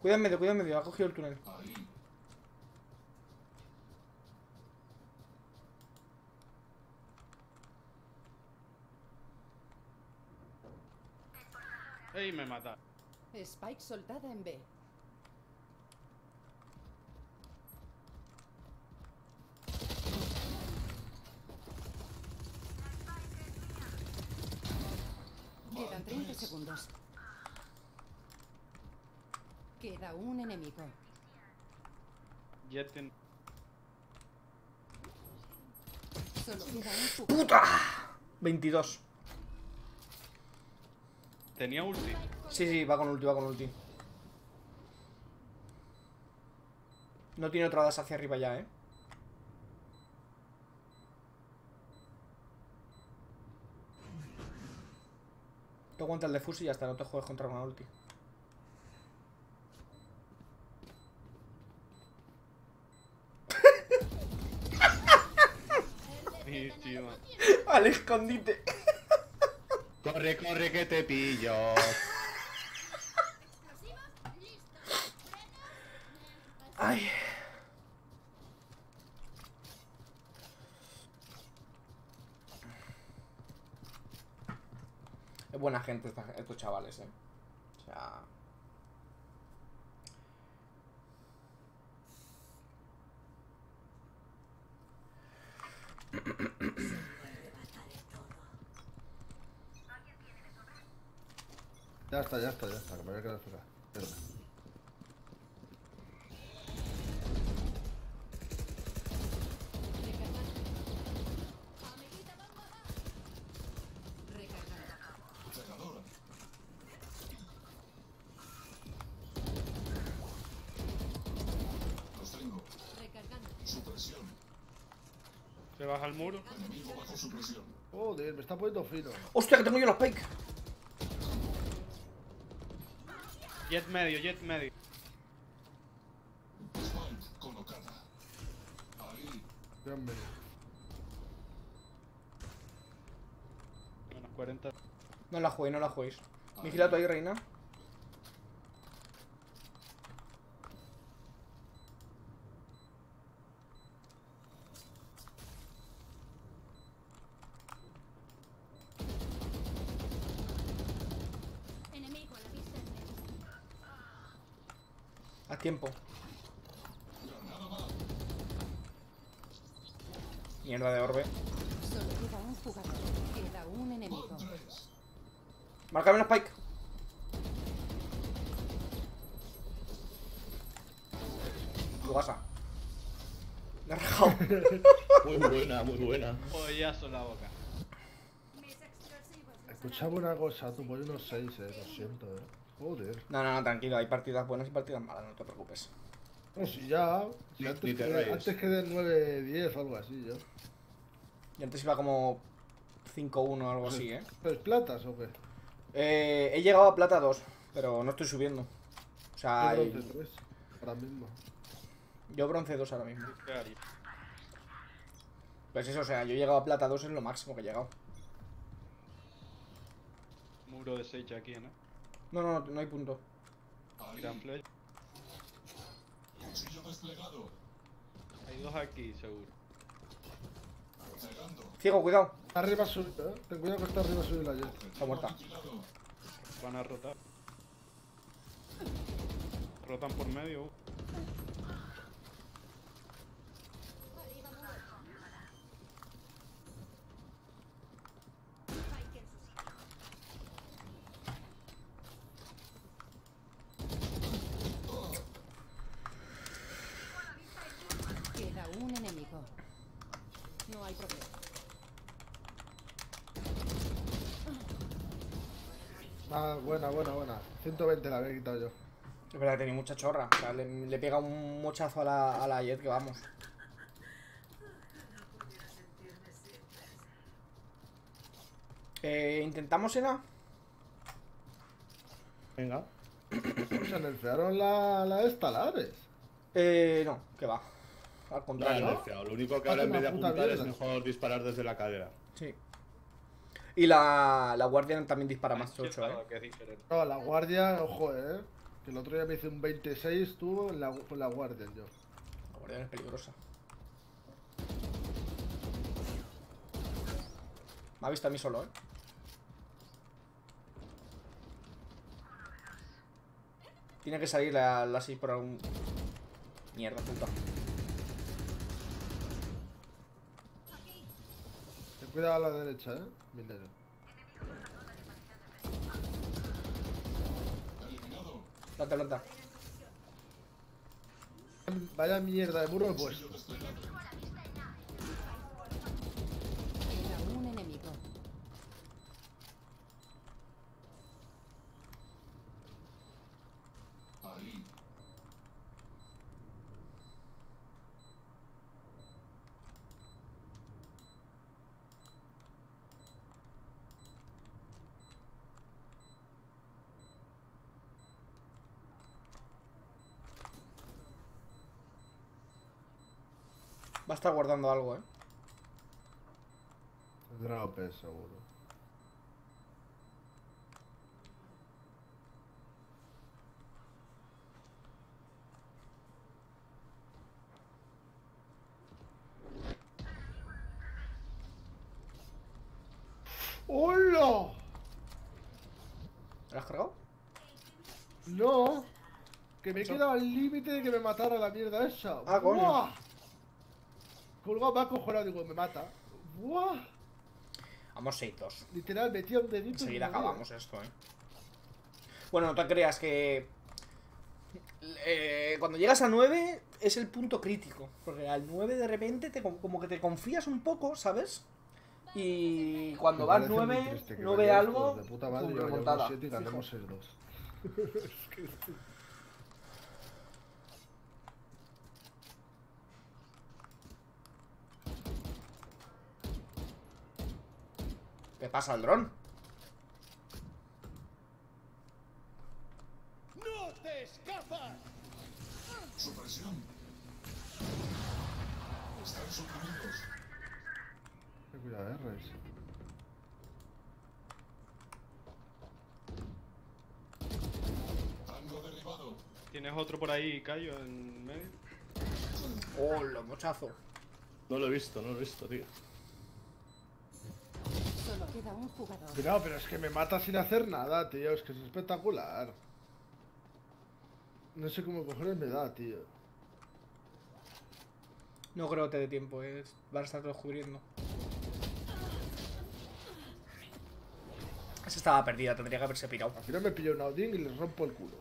Cuida en medio, cuida en medio, ha cogido el túnel. Ahí. ¡Ey, me mata! Spike soltada en B. Quedan 30 segundos. Queda un enemigo. Jet en... Solo queda un jugador. ¡Puta! 22. Tenía ulti. Sí, sí, va con ulti, va con ulti. No tiene otra das hacia arriba ya, eh. Te aguanta el defuse y ya está, no te juegues contra una ulti. Buenísima. Al escondite. Corre, corre, que te pillo. Ay. Es buena gente estos chavales, eh. O sea. Ya está, ya está, ya está, que me voy a quedar fuera. Recargando. Supresión. Se baja el muro. Joder, me está poniendo fino. ¡Hostia, que tengo yo los spike! Jet medio, jet medio. colocada. Ahí. Menos 40. No la juguéis, no la juguéis. Vigila tú ahí, reina. Tiempo. Mierda de orbe. Solo queda un jugador. Queda un enemigo. Márcame una spike. Tu casa. Le he rajado. Muy buena, muy buena. Pollazo en la boca. Escuchaba una cosa, tú voy unos 6, eh, lo siento, eh. Joder. No, no, no, tranquilo. Hay partidas buenas y partidas malas, no te preocupes. No, si ya. Si antes, ni te que, antes que del 9-10 o algo así, yo. Y antes iba como 5-1 o algo así, ¿eh? ¿Pues platas o qué? Eh, He llegado a plata 2, pero no estoy subiendo. O sea, Yo hay- bronce 3, ahora mismo. yo bronce 2 ahora mismo. Pues eso, o sea, yo he llegado a plata 2 es lo máximo que he llegado. Muro de Sage aquí, ¿no? No, no, no, no hay punto. Gran. Cuchillo desplegado. Hay dos aquí, seguro. Ciego, cuidado. Está arriba subido, eh. Ten cuidado que está arriba subido la jet. Está muerta. Van a rotar. Rotan por medio. Queda un enemigo. No hay problema. Ah, buena, buena, buena. 120 la había quitado yo. Es verdad que tenía mucha chorra. O sea, le, le pega un mochazo a la, a la Jet que vamos. Eh, ¿Intentamos en A? Venga. Se nerfearon la, la esta, la Ares. Eh, no, que va. Al No, no, contrario. Lo único que ahora en vez de apuntar es mejor disparar desde la cadera. Sí. Y la, la Guardian también dispara más chocho, eh. No, la guardia, ojo, eh. Que el otro día me hice un 26, tú, en la, con la guardia yo. La Guardian es peligrosa. Me ha visto a mí solo, eh. Tiene que salir la, la 6 por algún... Mierda, puta. Ten cuidado a la derecha, eh. Eliminado. Planta, planta. Vaya mierda de muro he puesto. Queda un enemigo. Ahí. Va a estar guardando algo, eh. Tendrá OP seguro. ¡Hola! ¿Lo has cargado? No, que me he quedado al límite de que me matara la mierda esa. Ah, coño. ¡Buah! Colgado me ha acojonado, digo, me mata. ¡Buah! Vamos 6-2. Literal, metía un dedito. Enseguida acabamos esto, eh. Bueno, no te creas que... eh, cuando llegas a 9 es el punto crítico. Porque al 9 de repente te, como que te confías un poco, ¿sabes? Y cuando vas parece muy 9, triste que no ve vayáis algo, todos De puta madre, remontada, 7 y ganamos 6-2. ¿Qué pasa al dron? ¡No te escapas! Supresión. Están suprimidos. Ten cuidado, eh, Reis. Tango derribado. ¿Tienes otro por ahí, Cayo, en medio? Oh, lo mochazo. No lo he visto, no lo he visto, tío. Queda un jugador. Cuidado, pero es que me mata sin hacer nada, tío. Es que es espectacular. No sé cómo cojones me da, tío. No creo que te dé tiempo, eh. Van a estar todos cubriendo. Esa estaba perdida, tendría que haberse pirado. Al final me pillo un Audin y les rompo el culo.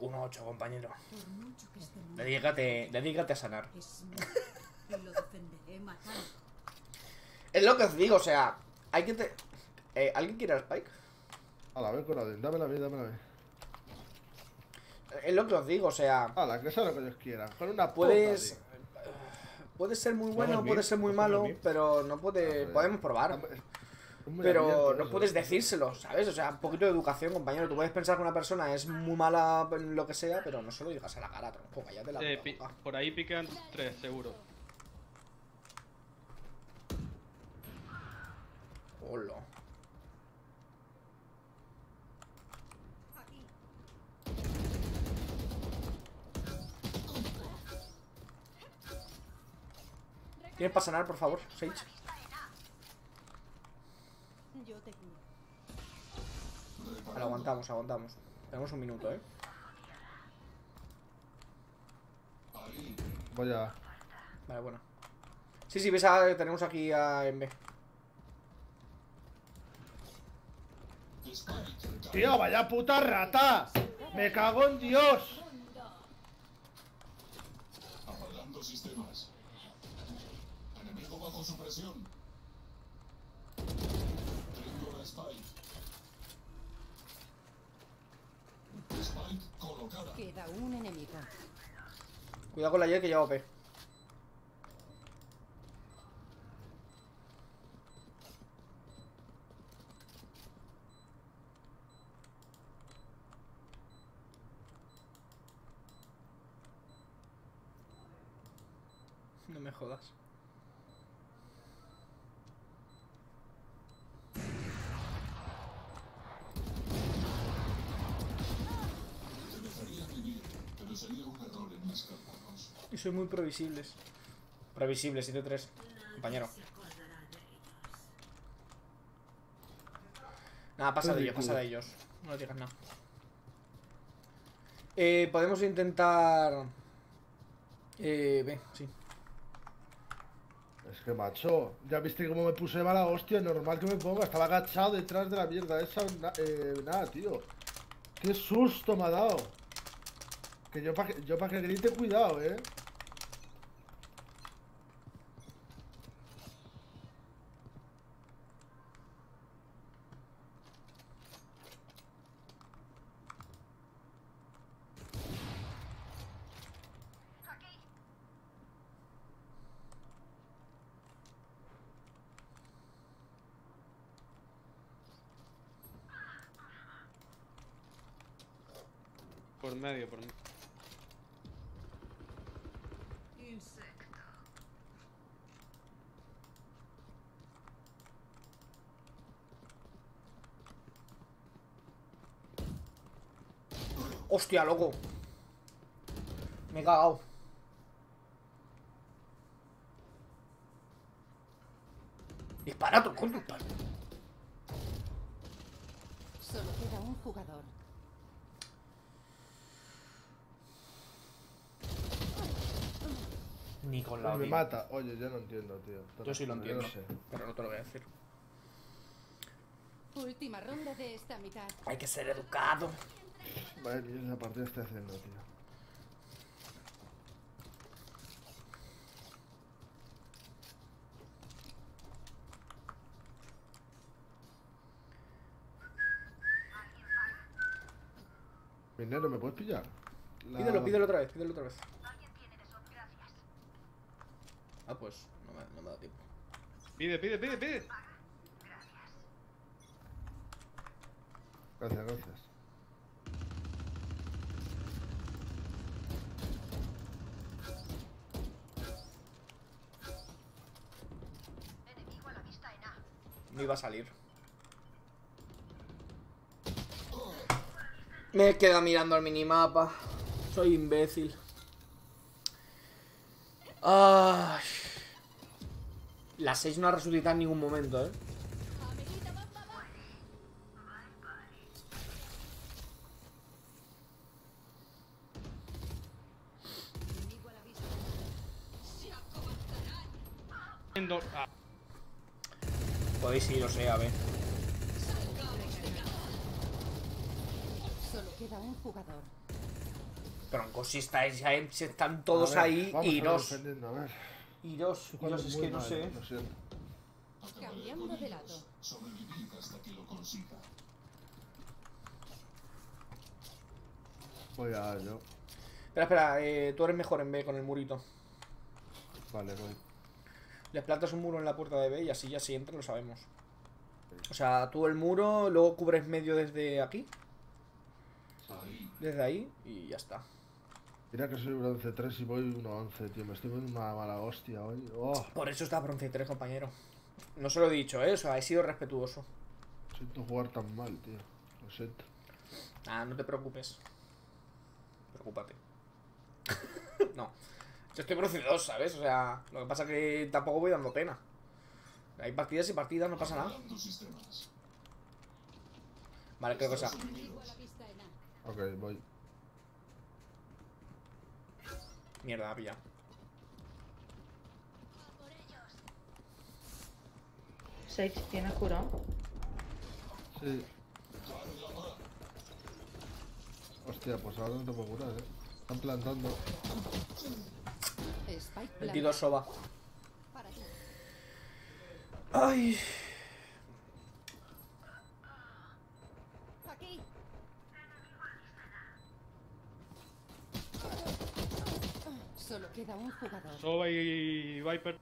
1-8, compañero. Por mucho que esté muy Dedícate, dedícate a sanar. es mío. Y lo defenderé matando. Es lo que os digo, o sea, hay que te... Eh, ¿Alguien quiere al Spike? A la vez con Audin, dámela a mí, dámela a mí. Es lo que os digo, o sea, A la que sea lo que ellos quieran. Con una puedes... puta, Puede ser muy No, bueno, puede ser muy malo, pero no puede... Joder. Podemos probar. Pero no puedes decírselo, ¿sabes? O sea, un poquito de educación, compañero. Tú puedes pensar que una persona es muy mala en lo que sea, pero no se lo digas a la cara, tronco. Cállate la Eh, boca. por ahí pican tres, seguro. Hola. ¿Tienes para sanar, por favor, Sage? Yo te cuido. Vale, aguantamos, aguantamos. Tenemos un minuto, ¿eh? Voy a. Vale, bueno. Sí, sí, ves, a- tenemos aquí a MB. Tío, vaya puta rata. Me cago en Dios. Apagando sistemas. Enemigo bajo supresión. Tengo la Spike. Spike colocada. Queda un enemigo. Cuidado con la Y que lleva OP. No me jodas. Te dejaría vivir, pero sería un error en mis cálculos. Y soy muy previsibles. Previsible, 7-3. Compañero. Nada, pasa de ellos, pasa de ellos. No le digas nada. Eh, podemos intentar... Eh, ve, sí. Es que macho, ya viste cómo me puse mala hostia, normal que me ponga, estaba agachado detrás de la mierda esa, eh, nada, tío. Qué susto me ha dado. Que yo para que, pa que grite, cuidado, eh. Medio, por medio. Insecto. Hostia, loco. Me he cagado. Dispara, tu coño. Solo queda un jugador. Ni con la me mata. Oye, yo no entiendo, tío. Yo sí lo entiendo, no sé. pero no te lo voy a decir. Última ronda de esta mitad. Hay que ser educado. Madre mía, esa partida estoy haciendo, tío. Minero, ¿me puedes pillar? La- Pídelo, pídelo otra vez, pídelo otra vez. Ah, pues no me, no me da tiempo. Pide, pide, pide, pide. Gracias, gracias. No iba a salir. Me queda mirando al minimapa. Soy imbécil. Ay. La 6 no ha resucitado en ningún momento, ¿eh? Podéis ir, o sea, a ver. Solo queda un jugador. Tronco, si estáis están todos ver, ahí, iros. a ver. Iros, Estoy jugando iros, es que no sé. Siento. Cambiando de lado. Sobrevivid hasta que lo consiga. Voy a yo. Espera, espera, eh, tú eres mejor en B con el murito. Vale, voy. Les plantas un muro en la puerta de B y así ya si entran lo sabemos. O sea, tú el muro, luego cubres medio desde aquí. Desde ahí y ya está. Mira que soy bronce 3 y voy 1-11, tío. Me estoy poniendo una mala hostia hoy. Oh, Por eso está bronce 3, compañero. No se lo he dicho, ¿eh? O sea, he sido respetuoso. siento jugar tan mal, tío. Lo siento. Ah, no te preocupes. Preocúpate. no. Yo estoy bronce 2, ¿sabes? O sea, lo que pasa que tampoco voy dando pena. Hay partidas y partidas, no pasa nada. Vale, creo que sea. Ok, voy. Mierda, ha pillado. Sage, ¿tienes curado? Sí. Hostia, pues ahora no te puedo curar, eh. Están plantando. Spike 22 soba. Ay. Aquí. Solo queda un jugador. Soba y Viper.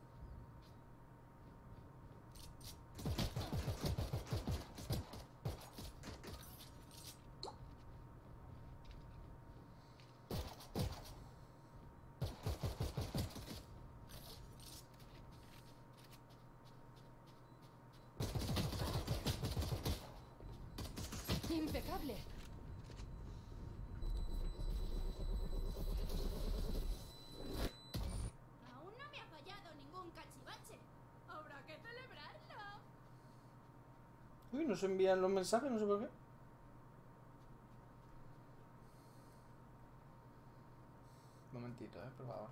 Impecable. Aún no me ha fallado ningún cachivache. Habrá que celebrarlo. Uy, no se envían los mensajes, no sé por qué. Un momentito, eh, por favor.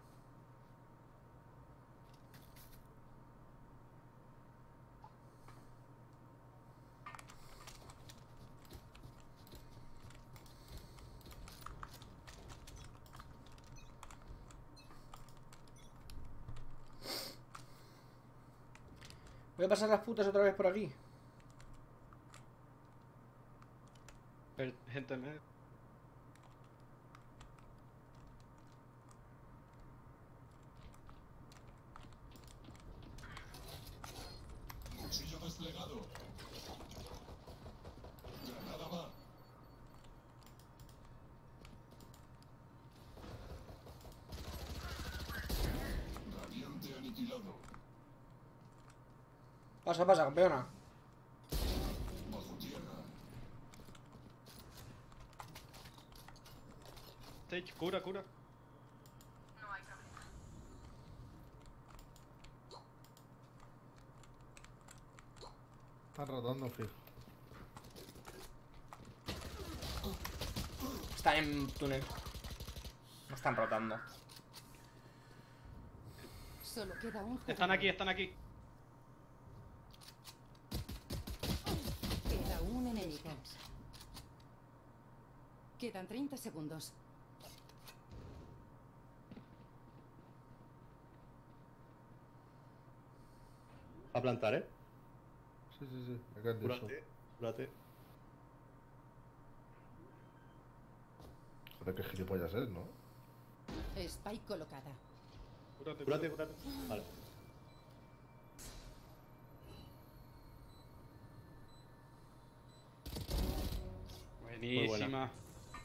Voy a pasar las putas otra vez por aquí. Medio. Cuchillo desplegado. Granada va. Radiante aniquilado. Pasa, pasa, campeona. Cura, cura. Están rotando, fijo. Están en túnel. No están rotando. Solo queda un jugador. Están aquí, están aquí. Queda un enemigo. Quedan 30 segundos. A plantar, ¿eh? Sí, sí, sí. De eso. Cúrate, cúrate. Joder, qué gilipollas es, ¿no? Spike colocada. Cúrate, Cúrate, cúrate. Vale. Buenísima.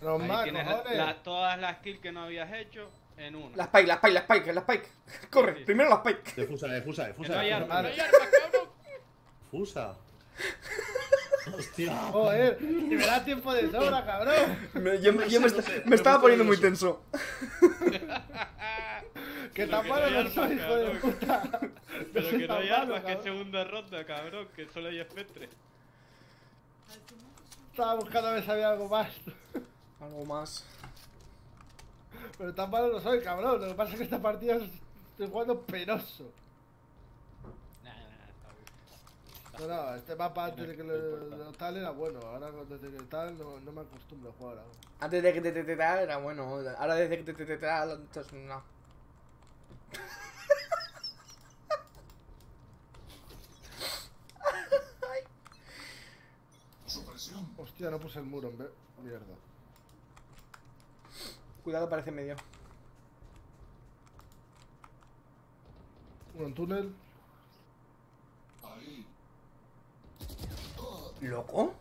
Ahí más, tienes cojones. la- todas las kills que no habías hecho en una. La Spike, la Spike, la Spike, la Spike. Corre, primero la Spike. Defusa, defusa, Que defusa. no hay arma, no hay arma, cabrón. Fusa. Hostia. Joder, y me da tiempo de sobra, cabrón. Me- yo me, yo me esta- me estaba poniendo muy tenso. Que tan malo no soy, hijo de puta. Pero que no hay armas, que es segunda ronda, cabrón, que solo hay espectre. Estaba buscando a ver si había algo más. Algo más. Pero tan malo no soy, cabrón. Lo que pasa es que esta partida estoy jugando penoso. No, no, este mapa antes de que lo, lo tal era bueno. Ahora desde que tal no, no me acostumbro a jugar ahora. Antes de que te te te tal era bueno. Ahora desde que te te te tal, entonces no. Hostia, no puse el muro en vez. Mierda. Cuidado, parece medio. Uno en túnel. ¿Loco?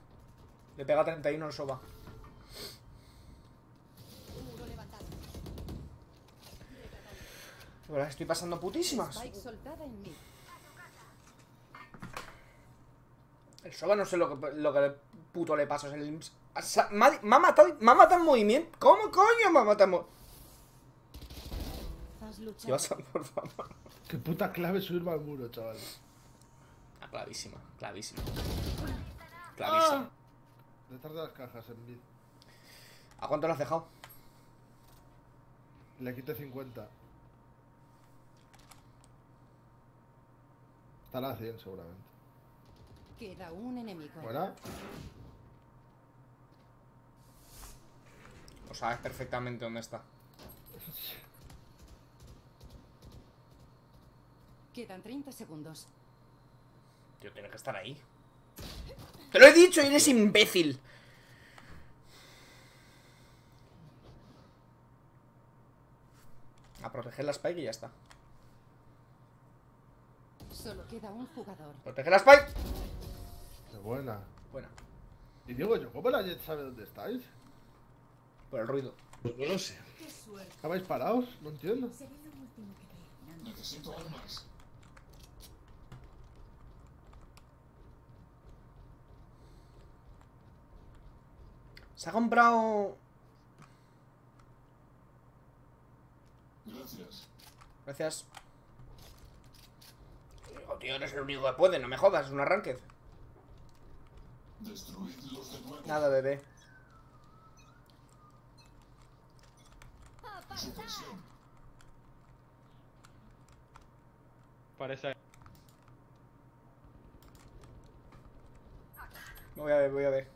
Le pega 31 al soba. Pero las estoy pasando putísimas. El soba no sé lo que, lo que puto le pasa. O sea, me, ha, me ha matado, me ha matado en movimiento. ¿Cómo coño me ha matado en movimiento? Dios, por favor. Qué puta clave subirme al muro, chaval. Ah, clavísima, clavísima. Clavísima. Ah. Detrás de las cajas, en mid. ¿A cuánto lo has dejado? Le quité 50. Estará a 100 seguramente. Queda un enemigo. ¿Buena? O sabes perfectamente dónde está. Quedan 30 segundos. Tío, tiene que estar ahí. ¡Te lo he dicho! ¡Eres imbécil! A proteger la Spike y ya está. Solo queda un jugador. ¡Protege la Spike! Qué buena. Buena. Y digo yo, ¿cómo la Jet sabe dónde estáis? Por el ruido. Pues no lo sé. ¿Estabais parados? No entiendo. Necesito armas. Se ha comprado... Gracias. Gracias. Oh, tío, eres el único que puede, no me jodas, es un arranque. Destruidlos de nuevo. Nada, bebé. Parece. Voy a ver, voy a ver.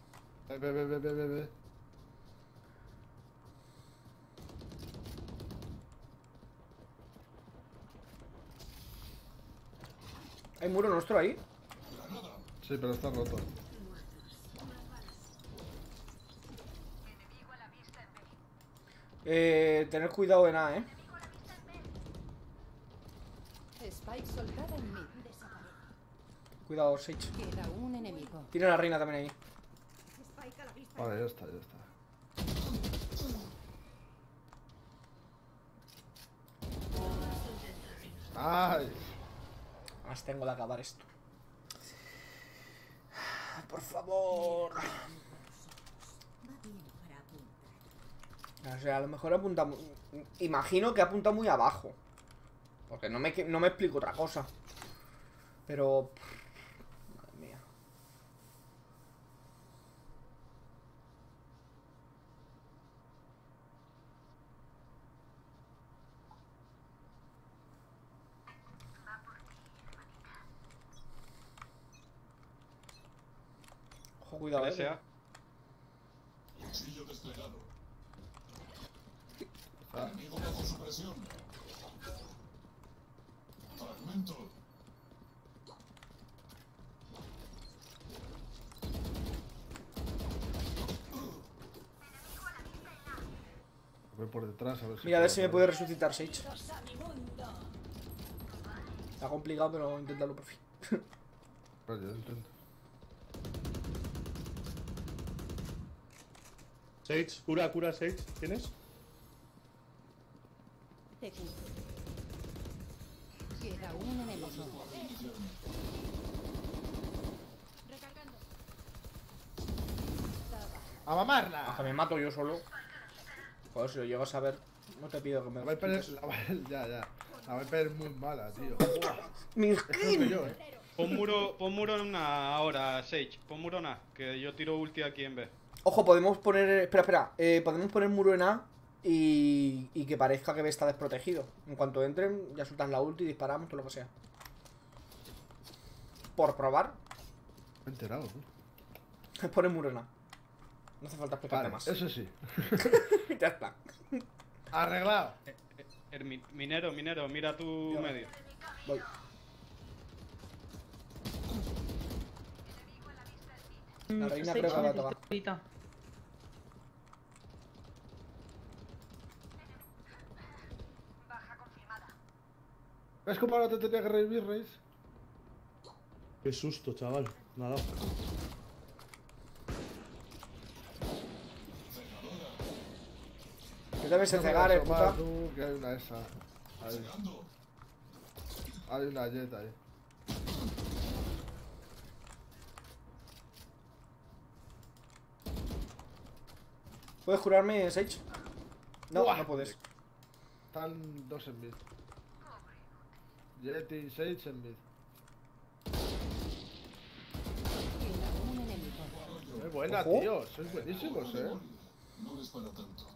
Ve, ve, ve, ve, ve. ¿Hay muro nuestro ahí? Sí, pero está roto. Eh, tener cuidado de nada, eh. Spike soltada en mí. Cuidado, Sage. Queda un enemigo. Tiene la reina también ahí. Vale, ya está, ya está. ¡Ay! Más tengo de acabar esto. Por favor. O sea, a lo mejor apunta... Imagino que apunta muy abajo. Porque no me, no me explico otra cosa. Pero... Madre mía. Ojo, cuidado, eh. sea. Cuchillo desplegado. Enemigo bajo supresión. Fragmento. Voy por detrás a ver si. Mira, a ver si me puede resucitar Sage. Está complicado, pero inténtalo por fin. Vale, yo intento. Sage, cura, cura, Sage. ¿Tienes? ¡A mamarla! Hasta me mato yo solo. Joder, si lo llego a saber, no te pido que me. La Viper es. La, ya, ya. La Viper es muy mala, tío. ¡Mi skin! Eh. Pon muro, pon muro en una ahora, Sage. Pon muro en A, que yo tiro ulti aquí en B. Ojo, podemos poner. Espera, espera. Eh, podemos poner muro en A y, y que parezca que B está desprotegido. En cuanto entren, ya sueltan la ulti y disparamos, todo lo que sea. Por probar, Me he enterado, tú. poner muro en A. No hace falta explicarte Vale, más. eso sí. ya está. Arreglado. Er, mi- minero, minero, mira tu medio. Voy. La reina creo que va a necesito tocar. ¿Ves cómo ahora te tenía que revivir, Reis? Qué susto, chaval. Me ha dado. Que debes No me cegar, eh, puta. tú, que hay una esa. Ahí. Hay una jet ahí. ¿Puedes curarme, Sage? No, no puedes. Están dos en mid. Y Sage en mid. Muy buena, Ojo. tío. Sois buenísimos, eh. No es para tanto.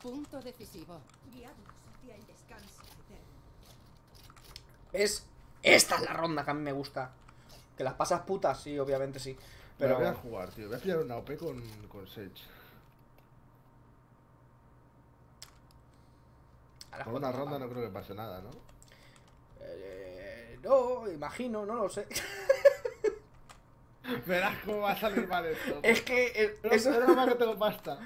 Punto decisivo. Guiadnos hacia el descanso eterno. Es. Esta es la ronda que a mí me gusta. Que las pasas putas, sí, obviamente sí. Pero Pero. voy a jugar, tío. Voy a pillar una OP con, con Sage. Con una ronda no creo que pase nada, ¿no? Eh, no, imagino, no lo sé. Verás cómo va a salir mal esto. es que. eh, Pero, eso- más que tengo pasta.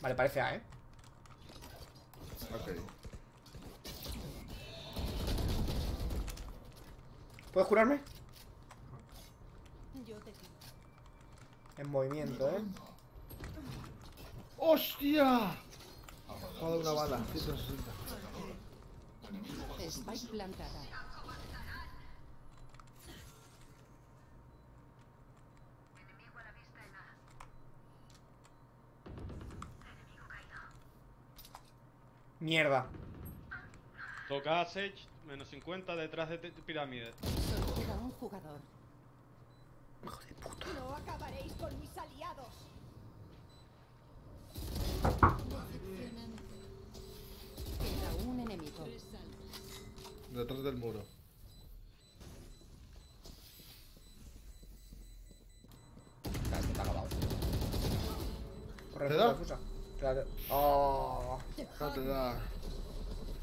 Vale, parece A, eh. Ok. ¿Puedes curarme? Yo te quiero. En movimiento, eh. ¡Hostia! Joder, una bala, 160. Spike plantada. Mierda. Toca a Sage, menos 50 detrás de pirámide. Solo queda un jugador. No acabaréis con mis aliados. Queda un enemigo. Detrás del muro. ¿Te da? Claro. Oh. No te da.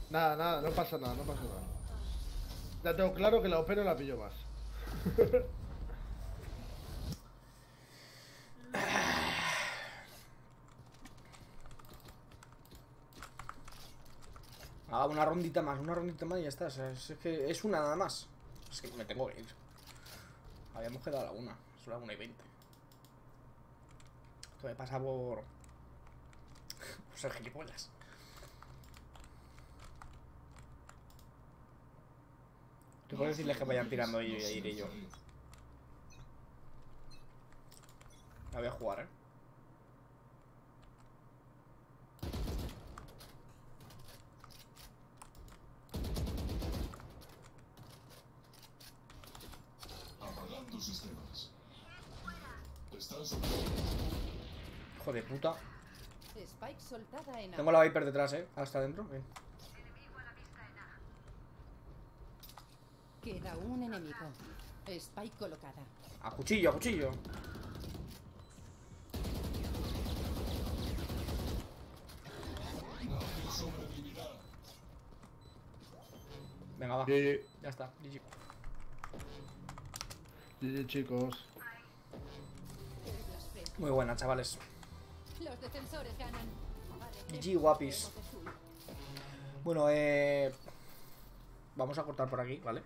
Nada, nada, no pasa nada, no pasa nada. Ya tengo claro que la OP no la pillo más. Ah, una rondita más, una rondita más y ya está. o sea, es, que es una nada más. Es que me tengo que ir. Habíamos quedado a la una. Es la una y veinte. Esto me pasa por. por ser gilipollas. Tú puedes decirles que vayan tirando y ya iré yo. La voy a jugar, eh. De puta. Spike soltada en A. Tengo la Viper detrás, eh. Hasta adentro. Bien. Queda un enemigo. Spike colocada. A cuchillo, a cuchillo. Venga, va. Ya está, GG. GG, chicos. Muy buena, chavales. Los defensores ganan. GG, guapis. Bueno, eh. Vamos a cortar por aquí, ¿vale?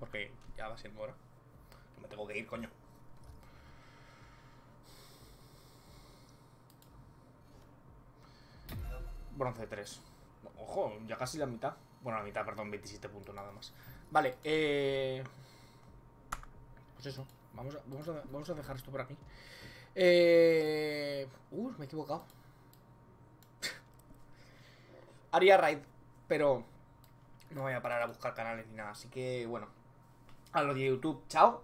Porque ya va siendo hora. Me tengo que ir, coño. Bronce 3. Ojo, ya casi la mitad. Bueno, la mitad, perdón, 27 puntos nada más. Vale, eh... Pues eso, vamos a, vamos a, vamos a dejar esto por aquí. Eh... Uh, me he equivocado. Haría raid, pero no voy a parar a buscar canales ni nada. Así que, bueno, a lo de YouTube, chao.